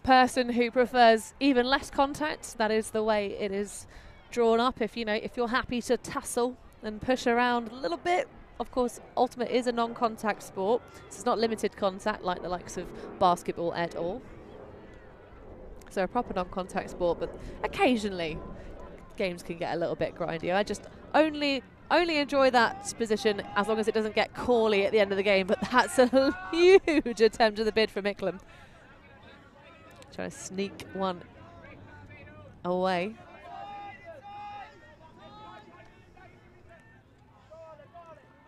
person who prefers even less contact. That is the way it is drawn up. If you know, if you're happy to tussle and push around a little bit, of course, ultimate is a non-contact sport. So it's not limited contact like the likes of basketball et So a proper non-contact sport, but occasionally games can get a little bit grindy. I just only only enjoy that position as long as it doesn't get cawly at the end of the game. But that's a [laughs] huge attempt of the bid for Micklem. Trying to sneak one away.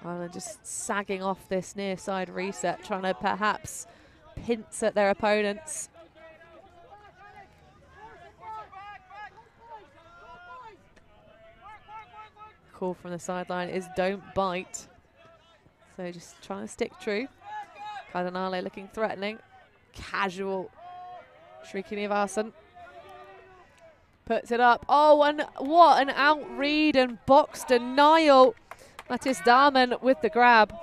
Ireland just sagging off this near side reset, trying to perhaps pinch at their opponents. Call from the sideline is don't bite. So just trying to stick true. Cardinale looking threatening. Casual. Shrieky Nivasan. Puts it up. Oh, and what an outread and box denial. Mattis Dahmen with the grab.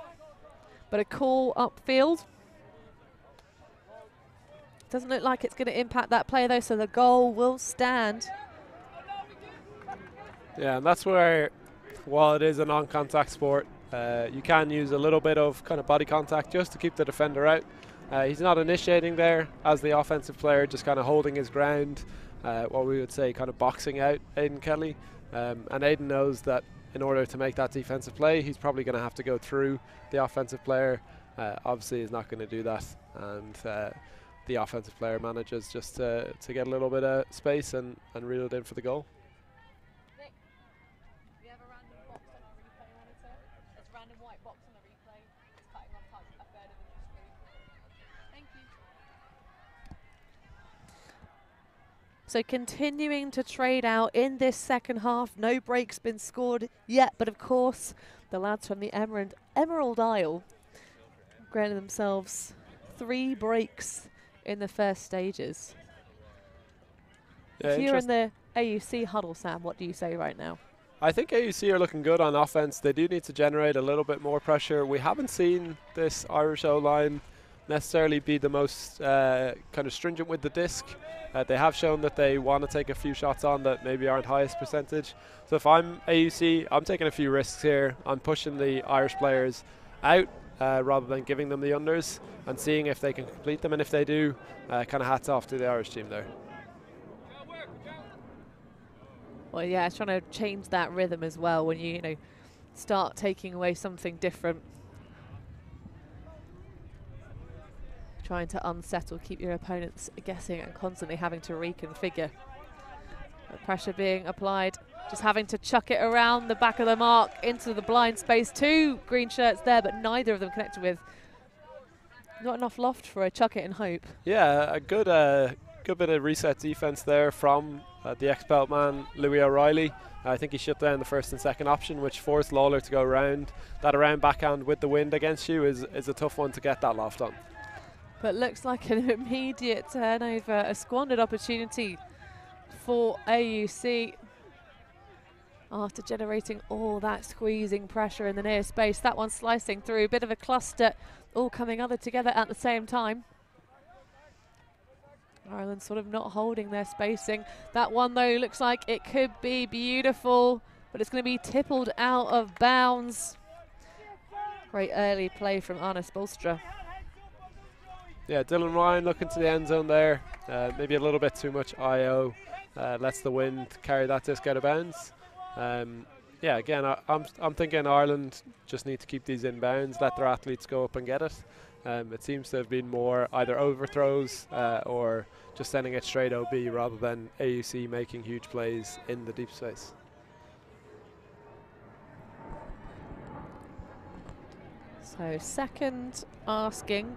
But a call upfield. Doesn't look like it's going to impact that play though, so the goal will stand. Yeah, and that's where, while it is a non-contact sport, uh, you can use a little bit of kind of body contact just to keep the defender out. Uh, he's not initiating there as the offensive player, just kind of holding his ground, uh, what we would say kind of boxing out Aidan Kelly. Um, and Aidan knows that in order to make that defensive play, he's probably going to have to go through the offensive player. Uh, obviously, he's not going to do that. And uh, the offensive player manages just to, to get a little bit of space and, and reel it in for the goal. So continuing to trade out in this second half. No breaks been scored yet, but of course the lads from the Emerald, Emerald Isle granted themselves three breaks in the first stages. Yeah, if you're in the AUC huddle, Sam, what do you say right now? I think AUC are looking good on offense. They do need to generate a little bit more pressure. We haven't seen this Irish O line necessarily be the most uh, kind of stringent with the disc. Uh, they have shown that they want to take a few shots on that maybe aren't highest percentage. So if I'm AUC, I'm taking a few risks here. I'm pushing the Irish players out uh, rather than giving them the unders and seeing if they can complete them. And if they do, uh, kind of hats off to the Irish team there. Well, yeah, it's trying to change that rhythm as well when you, you know, start taking away something different. Trying to unsettle, keep your opponents guessing and constantly having to reconfigure. The pressure being applied, just having to chuck it around the back of the mark into the blind space. Two green shirts there, but neither of them connected with. Not enough loft for a chuck it and hope. Yeah, a good, uh, good bit of reset defense there from uh, the ex-Pelt man Louis O'Reilly. I think he shut down the first and second option, which forced Lawler to go around. That around backhand with the wind against you is, is a tough one to get that loft on. But looks like an [laughs] immediate turnover, a squandered opportunity for AUC after generating all that squeezing pressure in the near space. That one slicing through, a bit of a cluster, all coming other together at the same time. Ireland sort of not holding their spacing. That one, though, looks like it could be beautiful, but it's going to be tippled out of bounds. Great early play from Arne Spolstra. Yeah, Dylan Ryan looking to the end zone there. Uh, maybe a little bit too much IO. Uh, lets the wind carry that disc out of bounds. Um, yeah, again, I, I'm, I'm thinking Ireland just need to keep these in bounds, let their athletes go up and get it. Um, it seems to have been more either overthrows uh, or just sending it straight OB rather than AUC making huge plays in the deep space. So second asking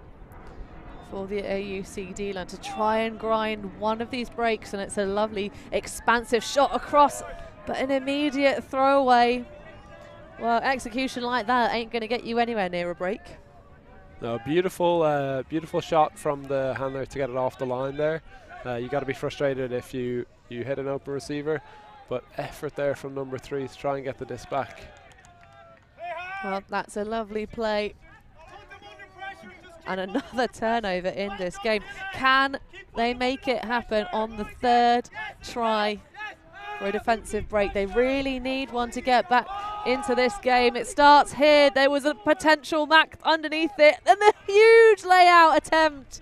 for the AUC dealer to try and grind one of these breaks and it's a lovely expansive shot across but an immediate throwaway. Well, execution like that ain't going to get you anywhere near a break. No, beautiful, uh, beautiful shot from the handler to get it off the line there. Uh, you got to be frustrated if you you hit an open receiver, but effort there from number three to try and get the disc back. Well, that's a lovely play. And another turnover in this game. Can they make it happen on the third try for a defensive break? They really need one to get back into this game. It starts here. There was a potential Mac underneath it. And the huge layout attempt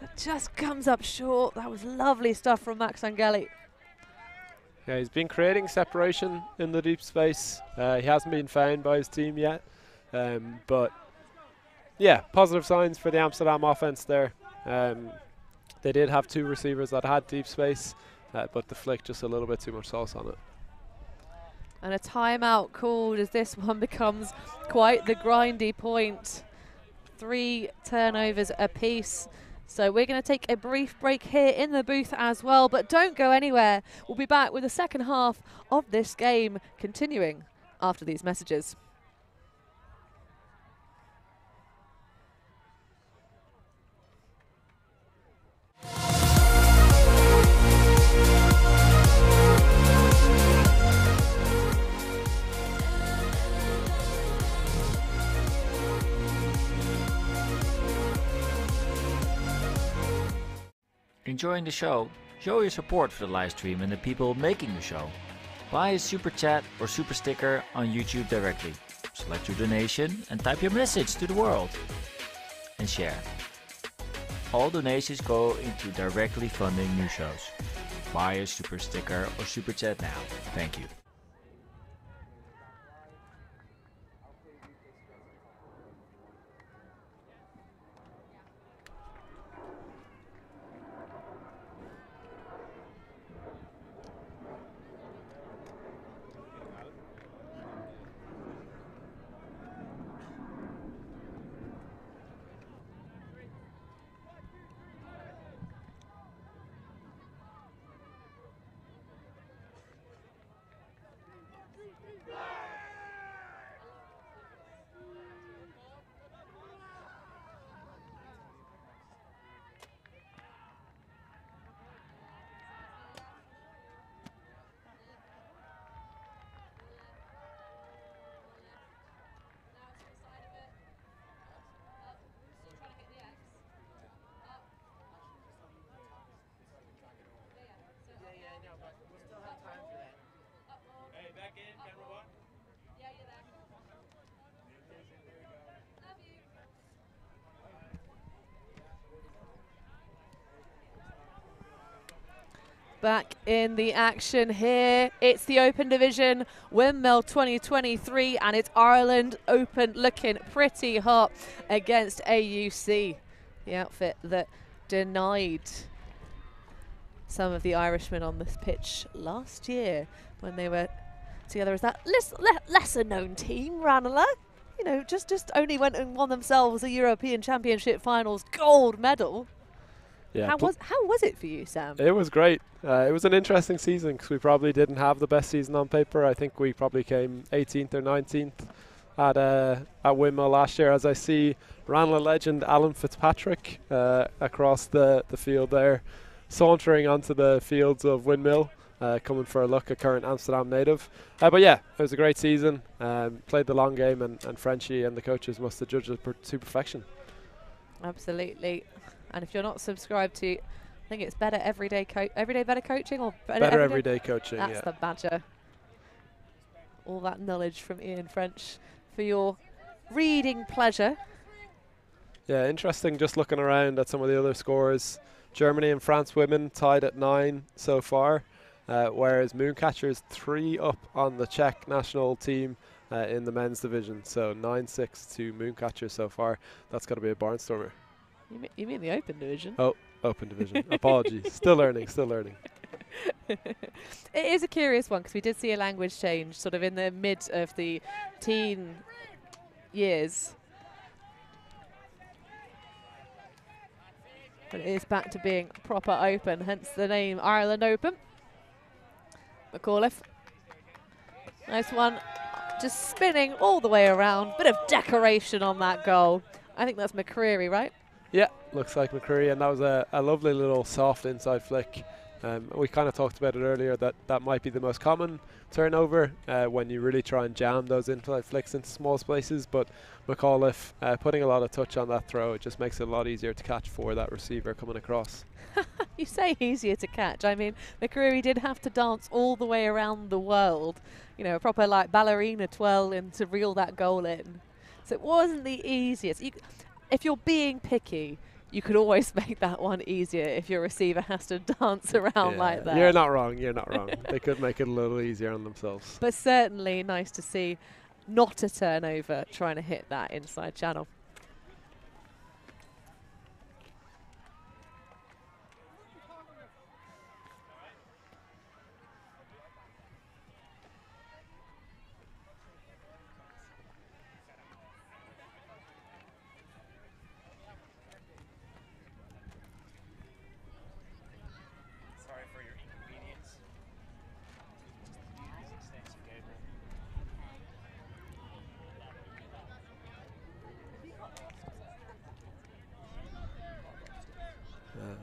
that just comes up short. That was lovely stuff from Max Angeli. Yeah, he's been creating separation in the deep space. Uh, he hasn't been found by his team yet. Um, but yeah, positive signs for the Amsterdam offense there. Um, they did have two receivers that had deep space, uh, but the flick just a little bit too much sauce on it. And a timeout called as this [laughs] one becomes quite the grindy point. Three turnovers apiece. So we're going to take a brief break here in the booth as well, but don't go anywhere. We'll be back with the second half of this game continuing after these messages. Enjoying the show? Show your support for the live stream and the people making the show. Buy a super chat or super sticker on YouTube directly. Select your donation and type your message to the world. And share. All donations go into directly funding new shows. Buy a super sticker or super chat now. Thank you. Back in the action here. It's the Open Division Windmill 2023 and it's Ireland Open looking pretty hot against AUC, the outfit that denied some of the Irishmen on this pitch last year when they were together as that less, le lesser known team, Ranelagh. You know, just, just only went and won themselves a European Championship Finals gold medal. Yeah, how was how was it for you, Sam? It was great. Uh, it was an interesting season because we probably didn't have the best season on paper. I think we probably came 18th or 19th at uh, at Windmill last year. As I see Ranelagh legend Alan Fitzpatrick uh, across the, the field there, sauntering onto the fields of Windmill, uh, coming for a look at current Amsterdam native. Uh, but yeah, it was a great season. Um, played the long game, and, and Frenchie and the coaches must have judged it per- to perfection. Absolutely. And if you're not subscribed to, I think it's better everyday co- everyday better coaching or better, Better everyday coaching. That's yeah. the badger. All that knowledge from Ian French for your reading pleasure. Yeah, interesting. Just looking around at some of the other scores, Germany and France women tied at nine so far, uh, whereas Mooncatchers three up on the Czech national team uh, in the men's division. So nine six to Mooncatchers so far. That's got to be a barnstormer. You mean, you mean the open division? Oh, open division. Apologies. [laughs] Still learning. Still learning. [laughs] it is a curious one because we did see a language change sort of in the mid of the teen years. But it is back to being proper open, hence the name Ireland Open. McAuliffe. Nice one. Just spinning all the way around. Bit of decoration on that goal. I think that's McCreary, right? Yeah, looks like McCreary, and that was a, a lovely little soft inside flick. Um, we kind of talked about it earlier that that might be the most common turnover uh, when you really try and jam those inside flicks into small spaces. But McAuliffe uh, putting a lot of touch on that throw, it just makes it a lot easier to catch for that receiver coming across. [laughs] you say easier to catch. I mean, McCreary did have to dance all the way around the world, you know, a proper like ballerina twirl in to reel that goal in. So it wasn't the easiest. You, if you're being picky, you could always [laughs] make that one easier if your receiver has to dance around Yeah, like that. You're not wrong. You're not wrong. [laughs] they could make it a little easier on themselves. But certainly nice to see not a turnover trying to hit that inside channel. Sorry for your inconvenience. Extension cable. Uh,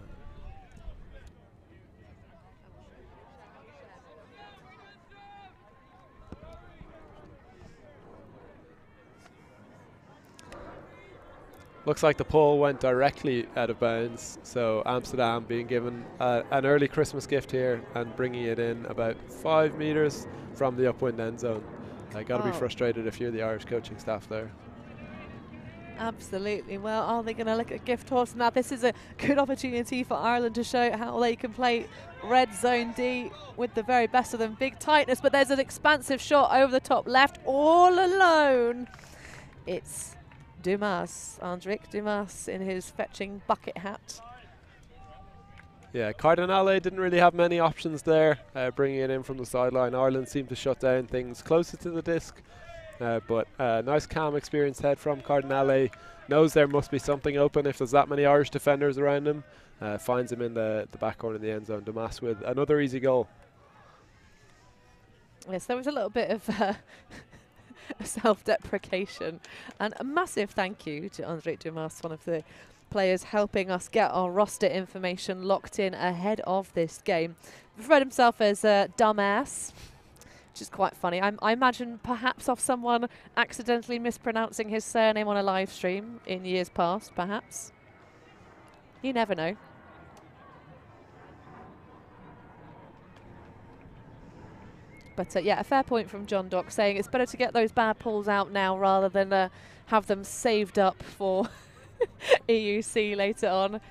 Looks like the pull went directly out of bounds, so Amsterdam being given uh, an early Christmas gift here and bringing it in about five metres from the upwind end zone. I got to be Oh. frustrated if you're the Irish coaching staff there. Absolutely. Well, are they going to look at gift horse? Now, this is a good opportunity for Ireland to show how they can play red zone D with the very best of them. Big tightness, but there's an expansive shot over the top left, all alone. It's Dumas, Andrik Dumas, in his fetching bucket hat. Yeah, Cardinale didn't really have many options there, uh, bringing it in from the sideline. Ireland seemed to shut down things closer to the disc, uh, but uh, nice, calm, experienced head from Cardinale. Knows there must be something open if there's that many Irish defenders around him. Uh, finds him in the, the back corner of the end zone. Damas with another easy goal. Yes, there was a little bit of uh, [laughs] [laughs] self-deprecation, and a massive thank you to André Dumas, one of the players helping us get our roster information locked in ahead of this game. Referred himself as a dumbass, which is quite funny. I, I imagine perhaps of someone accidentally mispronouncing his surname on a live stream in years past, perhaps. You never know. But uh, yeah, a fair point from John Dock saying it's better to get those bad pulls out now rather than uh, have them saved up for [laughs] EUC later on.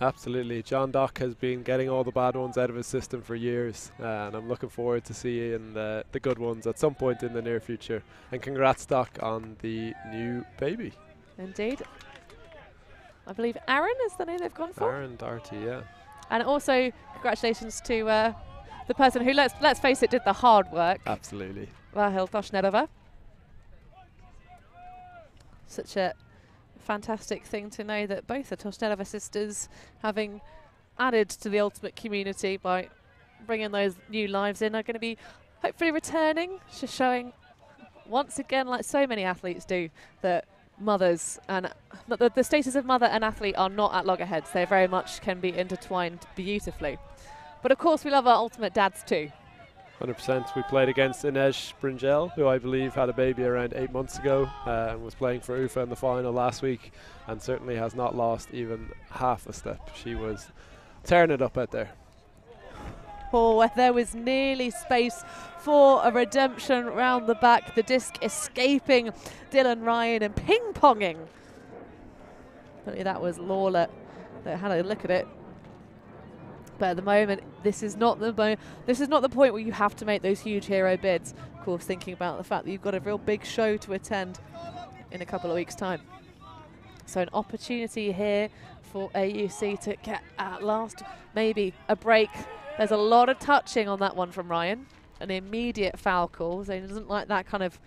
Absolutely. John Dock has been getting all the bad ones out of his system for years, uh, and I'm looking forward to seeing the, the good ones at some point in the near future. And congrats, Doc, on the new baby. Indeed. I believe Aaron is the name they've gone for. Aaron Darty, yeah. And also, congratulations to uh, the person who, let's, let's face it, did the hard work, Absolutely. Rahel Toshnedova. Such a fantastic thing to know that both the Toshnedova sisters, having added to the ultimate community by bringing those new lives in, are going to be hopefully returning, just showing once again, like so many athletes do, that mothers and the, the status of mother and athlete are not at loggerheads. They very much can be intertwined beautifully. But of course, we love our ultimate dads too. 100%. We played against Inej Bringel, who I believe had a baby around eight months ago uh, and was playing for UFA in the final last week and certainly has not lost even half a step. She was tearing it up out there. Oh, where there was nearly space for a redemption round the back. The disc escaping Dylan Ryan and ping ponging. That was Lawler that had a look at it. But at the moment, this is not the this is not the point where you have to make those huge hero bids. Of course, thinking about the fact that you've got a real big show to attend in a couple of weeks' time. So an opportunity here for AUC to get at last maybe a break. There's a lot of touching on that one from Ryan. An immediate foul call. So he doesn't like that kind of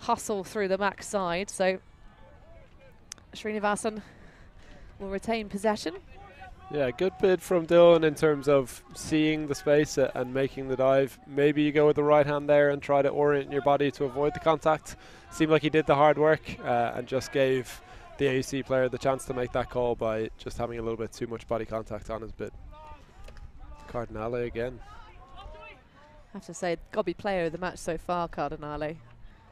hustle through the back side. So Srinivasan will retain possession. Yeah, good bid from Dylan in terms of seeing the space and making the dive. Maybe you go with the right hand there and try to orient your body to avoid the contact. Seemed like he did the hard work uh, and just gave the AUC player the chance to make that call by just having a little bit too much body contact on his bid. Cardinale again. I have to say, got to be player of the match so far, Cardinale.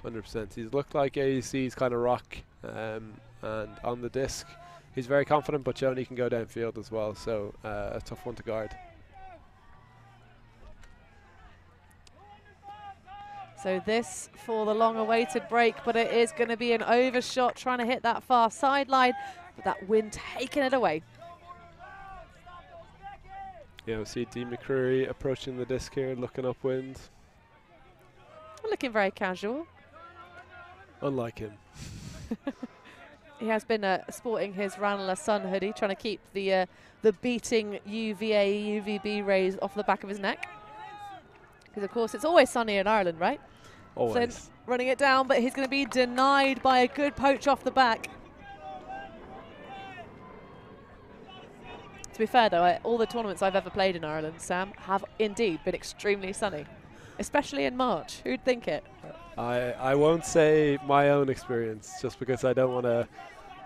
100%. He's looked like AUC's kind of rock um, and on the disc. He's very confident, but Joni can go downfield as well, so uh, a tough one to guard. So this for the long-awaited break, but it is going to be an overshot trying to hit that far sideline, but that wind taking it away. Yeah, we see Dean McCreary approaching the disc here, looking upwind. Looking very casual. Unlike him. [laughs] He has been uh, sporting his Ranelagh Sun hoodie, trying to keep the uh, the beating UVA UVB rays off the back of his neck. Because of course it's always sunny in Ireland, right? Always. Flynn running it down, but he's going to be denied by a good poach off the back. To be fair though, I, all the tournaments I've ever played in Ireland, Sam, have indeed been extremely sunny, especially in March. Who'd think it? I, I won't say my own experience just because I don't want to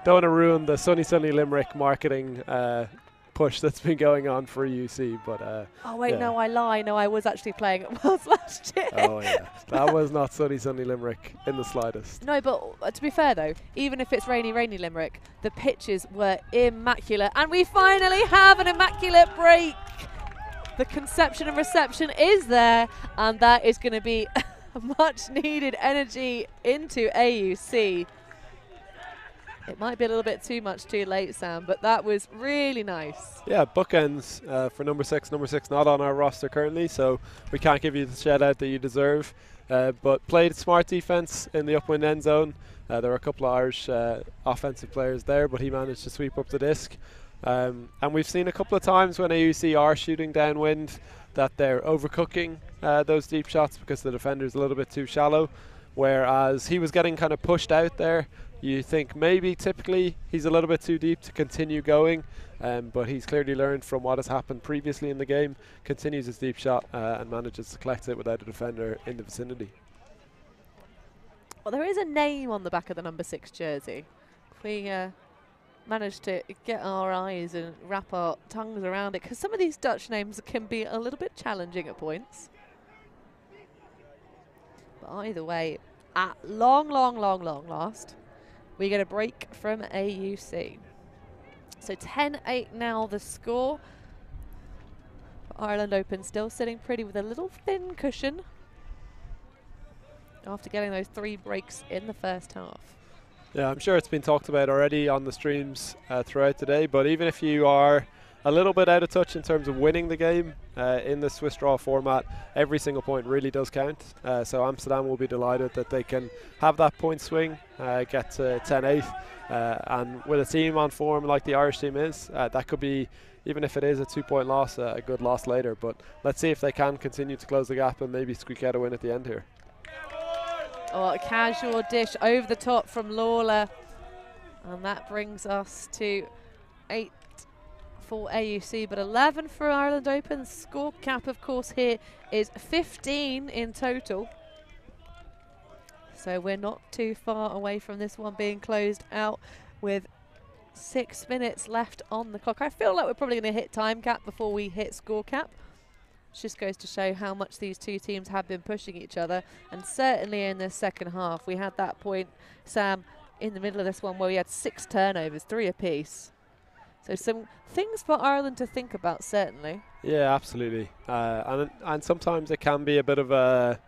don't want to ruin the Sunny Sunny Limerick marketing uh, push that's been going on for EUC. But uh, Oh wait, yeah. no, I lie. No, I was actually playing at Worlds [laughs] last year. oh yeah, that was not Sunny Sunny Limerick in the slightest. No, but uh, to be fair though, even if it's rainy, rainy Limerick, the pitches were immaculate, and we finally have an immaculate break. The conception and reception is there, and that is going to be [laughs] much needed energy into AUC. It might be a little bit too much too late, Sam, but that was really nice. Yeah, bookends uh, for number six. Number six not on our roster currently, so we can't give you the shout out that you deserve. Uh, but played smart defense in the upwind end zone. Uh, there were a couple of Irish uh, offensive players there, but he managed to sweep up the disc. Um, and we've seen a couple of times when AUC are shooting downwind that they're overcooking uh, those deep shots because the defender's a little bit too shallow. Whereas he was getting kind of pushed out there. You think maybe typically he's a little bit too deep to continue going, um, but he's clearly learned from what has happened previously in the game, continues his deep shot uh, and manages to collect it without a defender in the vicinity. Well, there is a name on the back of the number six jersey. If we uh, manage to get our eyes and wrap our tongues around it, because some of these Dutch names can be a little bit challenging at points. But either way, at long, long, long, long last, we get a break from AUC. So 10-8 now the score. Ireland Open still sitting pretty with a little thin cushion after getting those three breaks in the first half. Yeah, I'm sure it's been talked about already on the streams uh, throughout today. But even if you are a little bit out of touch in terms of winning the game uh, in the Swiss draw format. Every single point really does count. Uh, so Amsterdam will be delighted that they can have that point swing, uh, get to 10-8, uh, and with a team on form like the Irish team is, uh, that could be even if it is a two-point loss, a good loss later. But let's see if they can continue to close the gap and maybe squeak out a win at the end here. Oh, a casual dish over the top from Lawler. And that brings us to eight for AUC, but 11 for Ireland Open. Score cap, of course, here is 15 in total. So we're not too far away from this one being closed out with six minutes left on the clock. I feel like we're probably going to hit time cap before we hit score cap. Just goes to show how much these two teams have been pushing each other. And certainly in the second half, we had that point, Sam, in the middle of this one where we had six turnovers, three apiece. So some things for Ireland to think about, certainly. Yeah, absolutely. Uh, and and sometimes it can be a bit of a,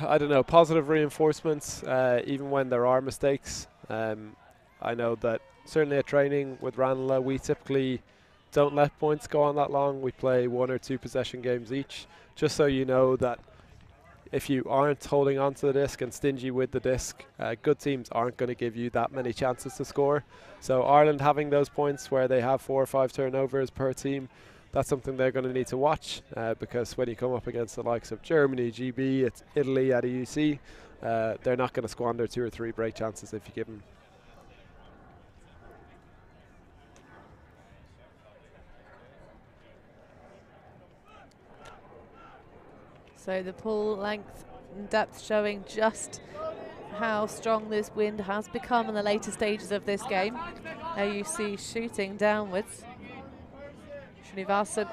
I don't know, positive reinforcements, uh, even when there are mistakes. Um, I know that certainly at training with Ranelagh, we typically don't let points go on that long. We play one or two possession games each, just so you know that if you aren't holding on to the disc and stingy with the disc, uh, good teams aren't going to give you that many chances to score. So Ireland having those points where they have four or five turnovers per team, that's something they're going to need to watch uh, because when you come up against the likes of Germany, GB, it's Italy at EUC, uh, they're not going to squander two or three break chances if you give them. So the pull length and depth showing just how strong this wind has become in the later stages of this game. You see shooting downwards. Srinivasan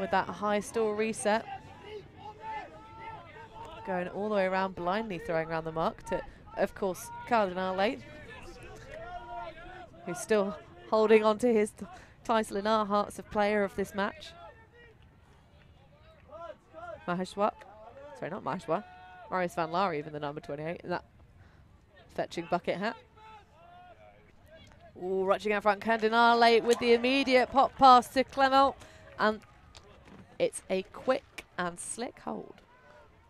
with that high store reset. Going all the way around blindly throwing around the mark to, of course, Cardinale. Who's still holding on to his title in our hearts of player of this match. Maheshwar. Sorry, not Maheshwar. Marius van Laar, even the number 28 in that fetching bucket hat. Ooh, rushing out front, Cardinale with the immediate pop pass to Clement. And it's a quick and slick hold.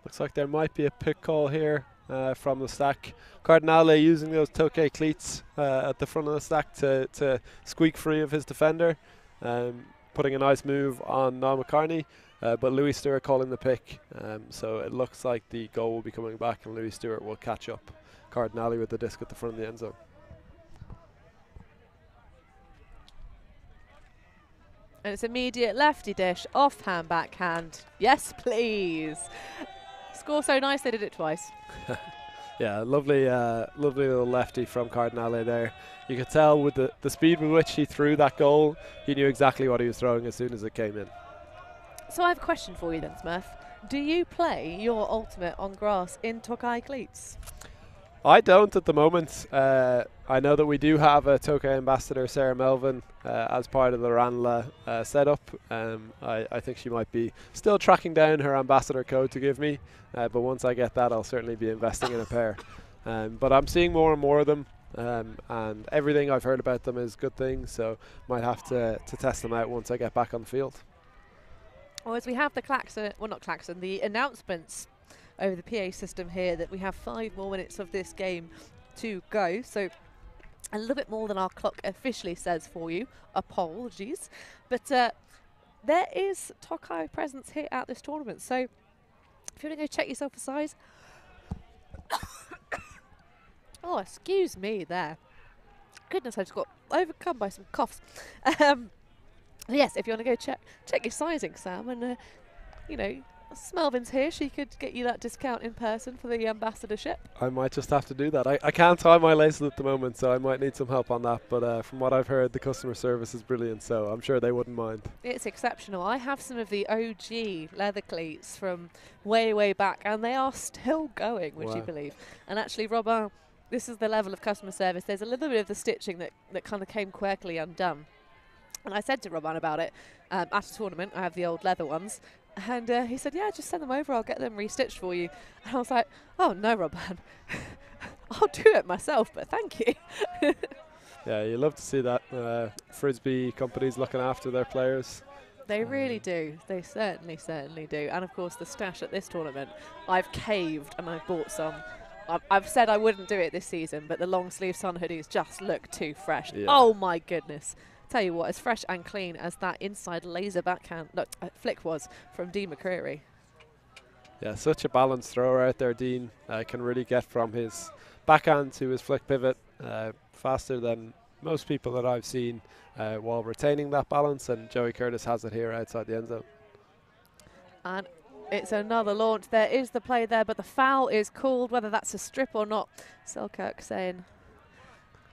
Looks like there might be a pick call here uh, from the stack. Cardinale using those Tokai cleats uh, at the front of the stack to, to squeak free of his defender, um, putting a nice move on Niall McCartney. Uh, but Louis Stewart calling the pick, um, so it looks like the goal will be coming back, and Louis Stewart will catch up Cardinale with the disc at the front of the end zone. And it's immediate lefty dish, offhand, backhand. Yes, please. Score so nice they did it twice. [laughs] yeah, lovely, uh, lovely little lefty from Cardinale there. You could tell with the, the speed with which he threw that goal, he knew exactly what he was throwing as soon as it came in. So I have a question for you then, Smurf. Do you play your ultimate on grass in Tokai cleats? I don't at the moment. Uh, I know that we do have a Tokai ambassador, Sarah Melvin, uh, as part of the Ranelagh uh, setup. Um, I, I, think she might be still tracking down her ambassador code to give me, uh, but once I get that, I'll certainly be investing in a pair. Um, but I'm seeing more and more of them, um, and everything I've heard about them is good things, so might have to, to test them out once I get back on the field. Well, as we have the klaxon, well, not klaxon, the announcements over the PA system here that we have five more minutes of this game to go. So a little bit more than our clock officially says for you. Apologies. But uh, there is Tokai presence here at this tournament. So if you want to go check yourself a size. [coughs] oh, excuse me there. Goodness, I just got overcome by some coughs. [laughs] Um, yes, if you want to go check check your sizing, Sam, and uh, you know Smelvin's here. She could get you that discount in person for the ambassadorship. I might just have to do that. I, I can't tie my laces at the moment, so I might need some help on that. But uh, from what I've heard, the customer service is brilliant, so I'm sure they wouldn't mind. It's exceptional. I have some of the OG leather cleats from way, way back, and they are still going, would Wow. you believe? And actually, Robin, this is the level of customer service. There's a little bit of the stitching that, that kind of came quirkily undone. And I said to Robin about it um, at a tournament. I have the old leather ones. And uh, he said, Yeah, just send them over. I'll get them restitched for you. And I was like, Oh, no, Robin. [laughs] I'll do it myself, but thank you. [laughs] Yeah, you love to see that. Uh, Frisbee companies looking after their players. They really do. They certainly, certainly do. And of course, the stash at this tournament, I've caved and I've bought some. I've, I've said I wouldn't do it this season, but the long sleeve sun hoodies just look too fresh. Yeah. Oh my goodness. Tell you what, as fresh and clean as that inside laser backhand no, uh, flick was from Dean McCreary. Yeah, such a balanced thrower out there, Dean. Uh, can really get from his backhand to his flick pivot uh, faster than most people that I've seen uh, while retaining that balance. And Joey Curtis has it here outside the end zone. And it's another launch. There is the play there, but the foul is called, whether that's a strip or not. Selkirk saying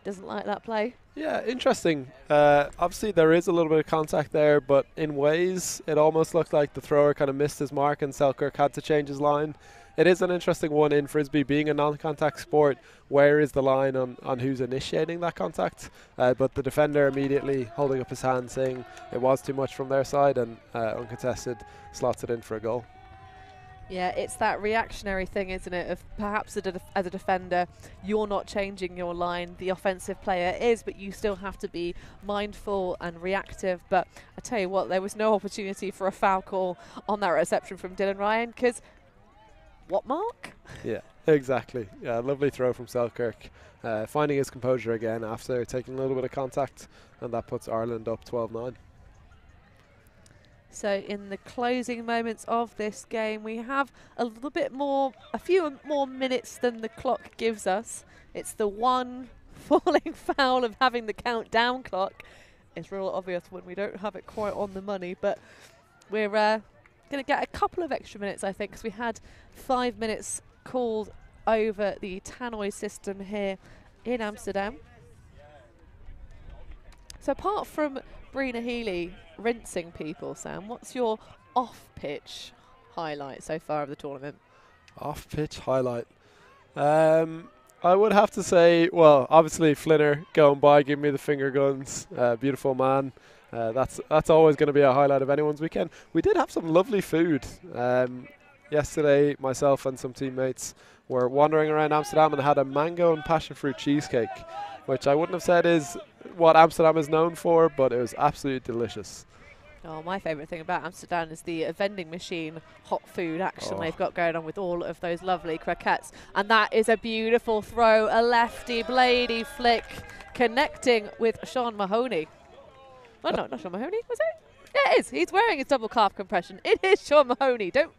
doesn't like that play. Yeah, interesting. Uh, obviously, there is a little bit of contact there, but in ways, it almost looked like the thrower kind of missed his mark and Selkirk had to change his line. It is an interesting one in Frisbee being a non contact sport. Where is the line on, on who's initiating that contact? Uh, but the defender immediately holding up his hand saying it was too much from their side and uh, uncontested slots it in for a goal. Yeah, it's that reactionary thing, isn't it? Of perhaps as a defender, you're not changing your line. The offensive player is, but you still have to be mindful and reactive. But I tell you what, there was no opportunity for a foul call on that reception from Dylan Ryan because what mark? [laughs] Yeah, exactly. Yeah, lovely throw from Selkirk. Uh, finding his composure again after taking a little bit of contact, and that puts Ireland up 12 9. So in the closing moments of this game, we have a little bit more, a few more minutes than the clock gives us. It's the one [laughs] falling foul of having the countdown clock. It's real obvious when we don't have it quite on the money, but we're uh, going to get a couple of extra minutes, I think, because we had five minutes called over the tannoy system here in Amsterdam. So apart from Brina Healy rinsing people, Sam, what's your off-pitch highlight so far of the tournament? Off pitch highlight. Um, I would have to say, well, obviously Flinner going by, giving me the finger guns. Uh, beautiful man. Uh, that's that's always going to be a highlight of anyone's weekend. We did have some lovely food. Um, yesterday, myself and some teammates were wandering around Amsterdam and had a mango and passion fruit cheesecake, which I wouldn't have said is what Amsterdam is known for, but it was absolutely delicious. Oh, my favourite thing about Amsterdam is the uh, vending machine hot food action Oh. they've got going on with all of those lovely croquettes. And that is a beautiful throw, a lefty bladey flick connecting with Sean Mahoney. Oh, no, not Sean Mahoney, was it? Yeah, it is. He's wearing his double calf compression. It is Sean Mahoney. Don't,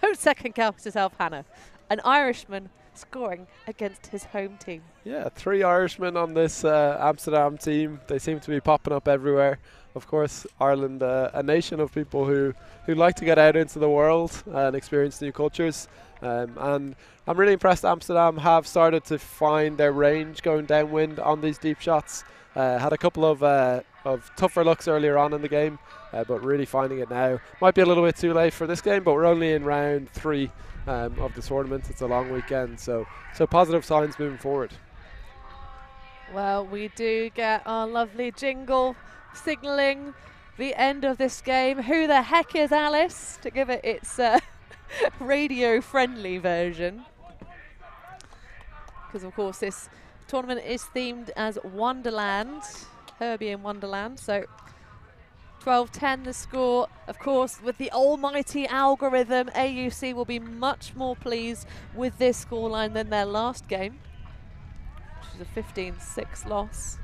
don't second guess yourself, Hannah. An Irishman scoring against his home team. Yeah, three Irishmen on this uh, Amsterdam team. They seem to be popping up everywhere. Of course, Ireland, uh, a nation of people who, who like to get out into the world and experience new cultures. Um, and I'm really impressed Amsterdam have started to find their range going downwind on these deep shots. Uh, had a couple of, uh, of tougher looks earlier on in the game, uh, but really finding it now. Might be a little bit too late for this game, but we're only in round three um, of the tournament. It's a long weekend, so so positive signs moving forward. Well, we do get our lovely jingle signalling the end of this game. Who the heck is Alice? To give it its uh, [laughs] radio friendly version. Because, of course, this tournament is themed as Wonderland, Herbie in Wonderland. So 12 10 the score. Of course, with the almighty algorithm, AUC will be much more pleased with this scoreline than their last game, which is a 15 6 loss.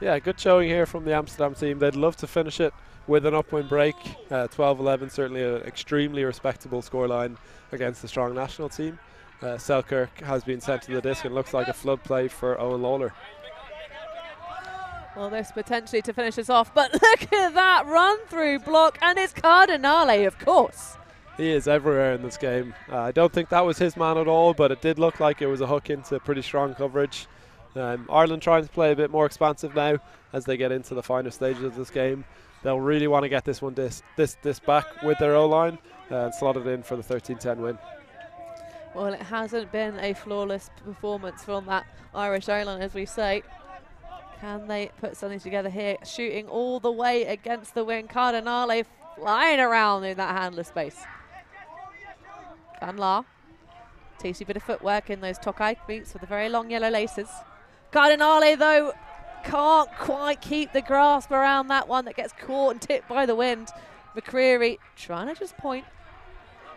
Yeah, good showing here from the Amsterdam team. They'd love to finish it with an upwind break. 12 11, certainly an extremely respectable scoreline against the strong national team. Uh, Selkirk has been sent to the disc and looks like a flood play for Owen Lawler. Well, this potentially to finish us off, but [laughs] look at that run through block, and it's Cardinale, of course. He is everywhere in this game. Uh, I don't think that was his man at all, but it did look like it was a hook into pretty strong coverage. Um, Ireland trying to play a bit more expansive now as they get into the final stages of this game. They'll really want to get this one this this this back with their O line uh, and slot it in for the 13-10 win. Well, it hasn't been a flawless performance from that Irish Ireland, as we say. Can they put something together here? Shooting all the way against the wing. Cardinale flying around in that handler space. Van La. Tasty bit of footwork in those Tokai boots with the very long yellow laces. Cardinale, though, can't quite keep the grasp around that one that gets caught and tipped by the wind. McCreary trying to just point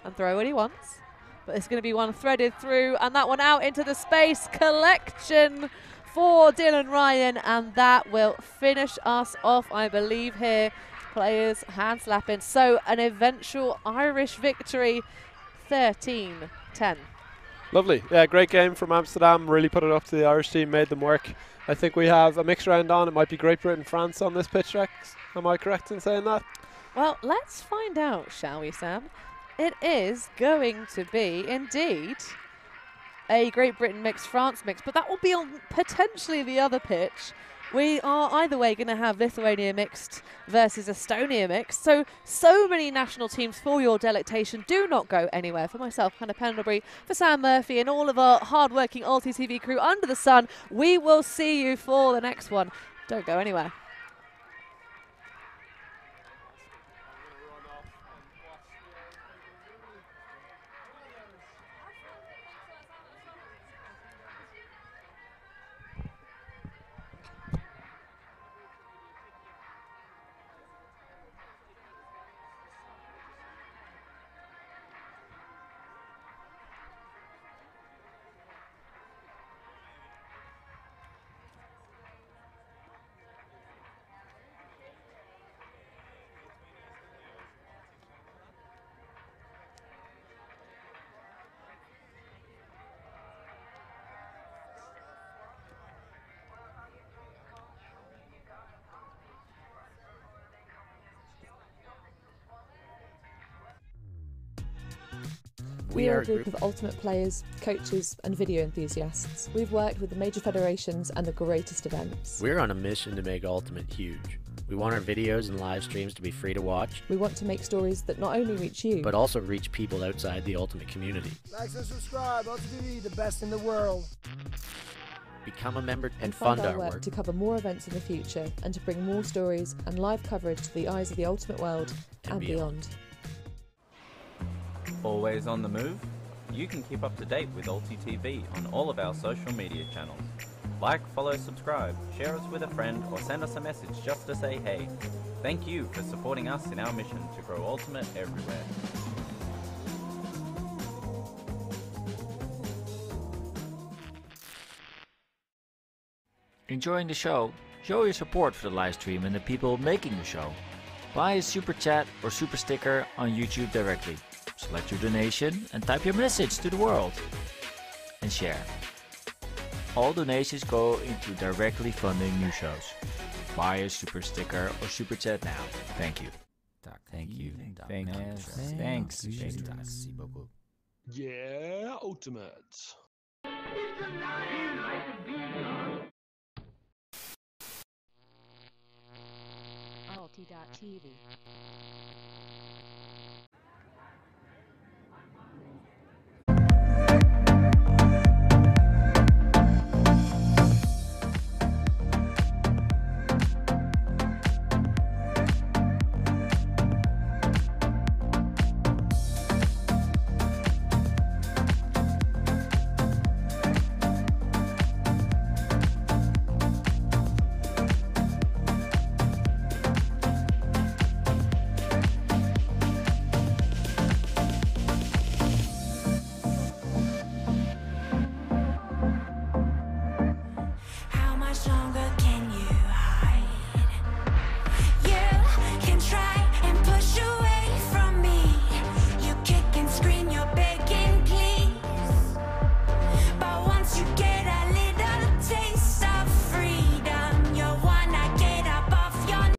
and throw what he wants. But it's going to be one threaded through, and that one out into the space collection for Dylan Ryan, and that will finish us off, I believe, here. Players hand slapping. So, an eventual Irish victory 13 10. Lovely. Yeah, great game from Amsterdam. Really put it up to the Irish team, made them work. I think we have a mixed round on. It might be Great Britain, France on this pitch, Rex. Am I correct in saying that? Well, let's find out, shall we, Sam? It is going to be indeed a Great Britain mix, France mix, but that will be on potentially the other pitch. We are either way going to have Lithuania mixed versus Estonia mixed. So, so many national teams for your delectation. Do not go anywhere. For myself, Hannah Pendlebury, for Sam Murphy, and all of our hard-working Ulti TV crew under the sun, we will see you for the next one. Don't go anywhere. We are a group of ultimate players, coaches, and video enthusiasts. We've worked with the major federations and the greatest events. We're on a mission to make Ultimate huge. We want our videos and live streams to be free to watch, We want to make stories that not only reach you, but also reach people outside the Ultimate community. Like and subscribe, Ulti TV, the best in the world. Become a member and, and fund our our work work. to cover more events in the future and to bring more stories and live coverage to the eyes of the ultimate world And and, beyond. beyond. Always on the move? You can keep up to date with Ulti TV on all of our social media channels. Like, follow, subscribe, share us with a friend, or send us a message just to say hey. Thank you for supporting us in our mission to grow Ultimate everywhere. Enjoying the show? Show your support for the live stream and the people making the show. Buy a super chat or super sticker on YouTube directly. Select your donation and type your message to the world. And share. All donations go into directly funding new shows. Buy a super sticker or super chat now. Thank you. Thank you. Thank you. Thanks. Merci beaucoup. Yeah, ultimate. Ulti.tv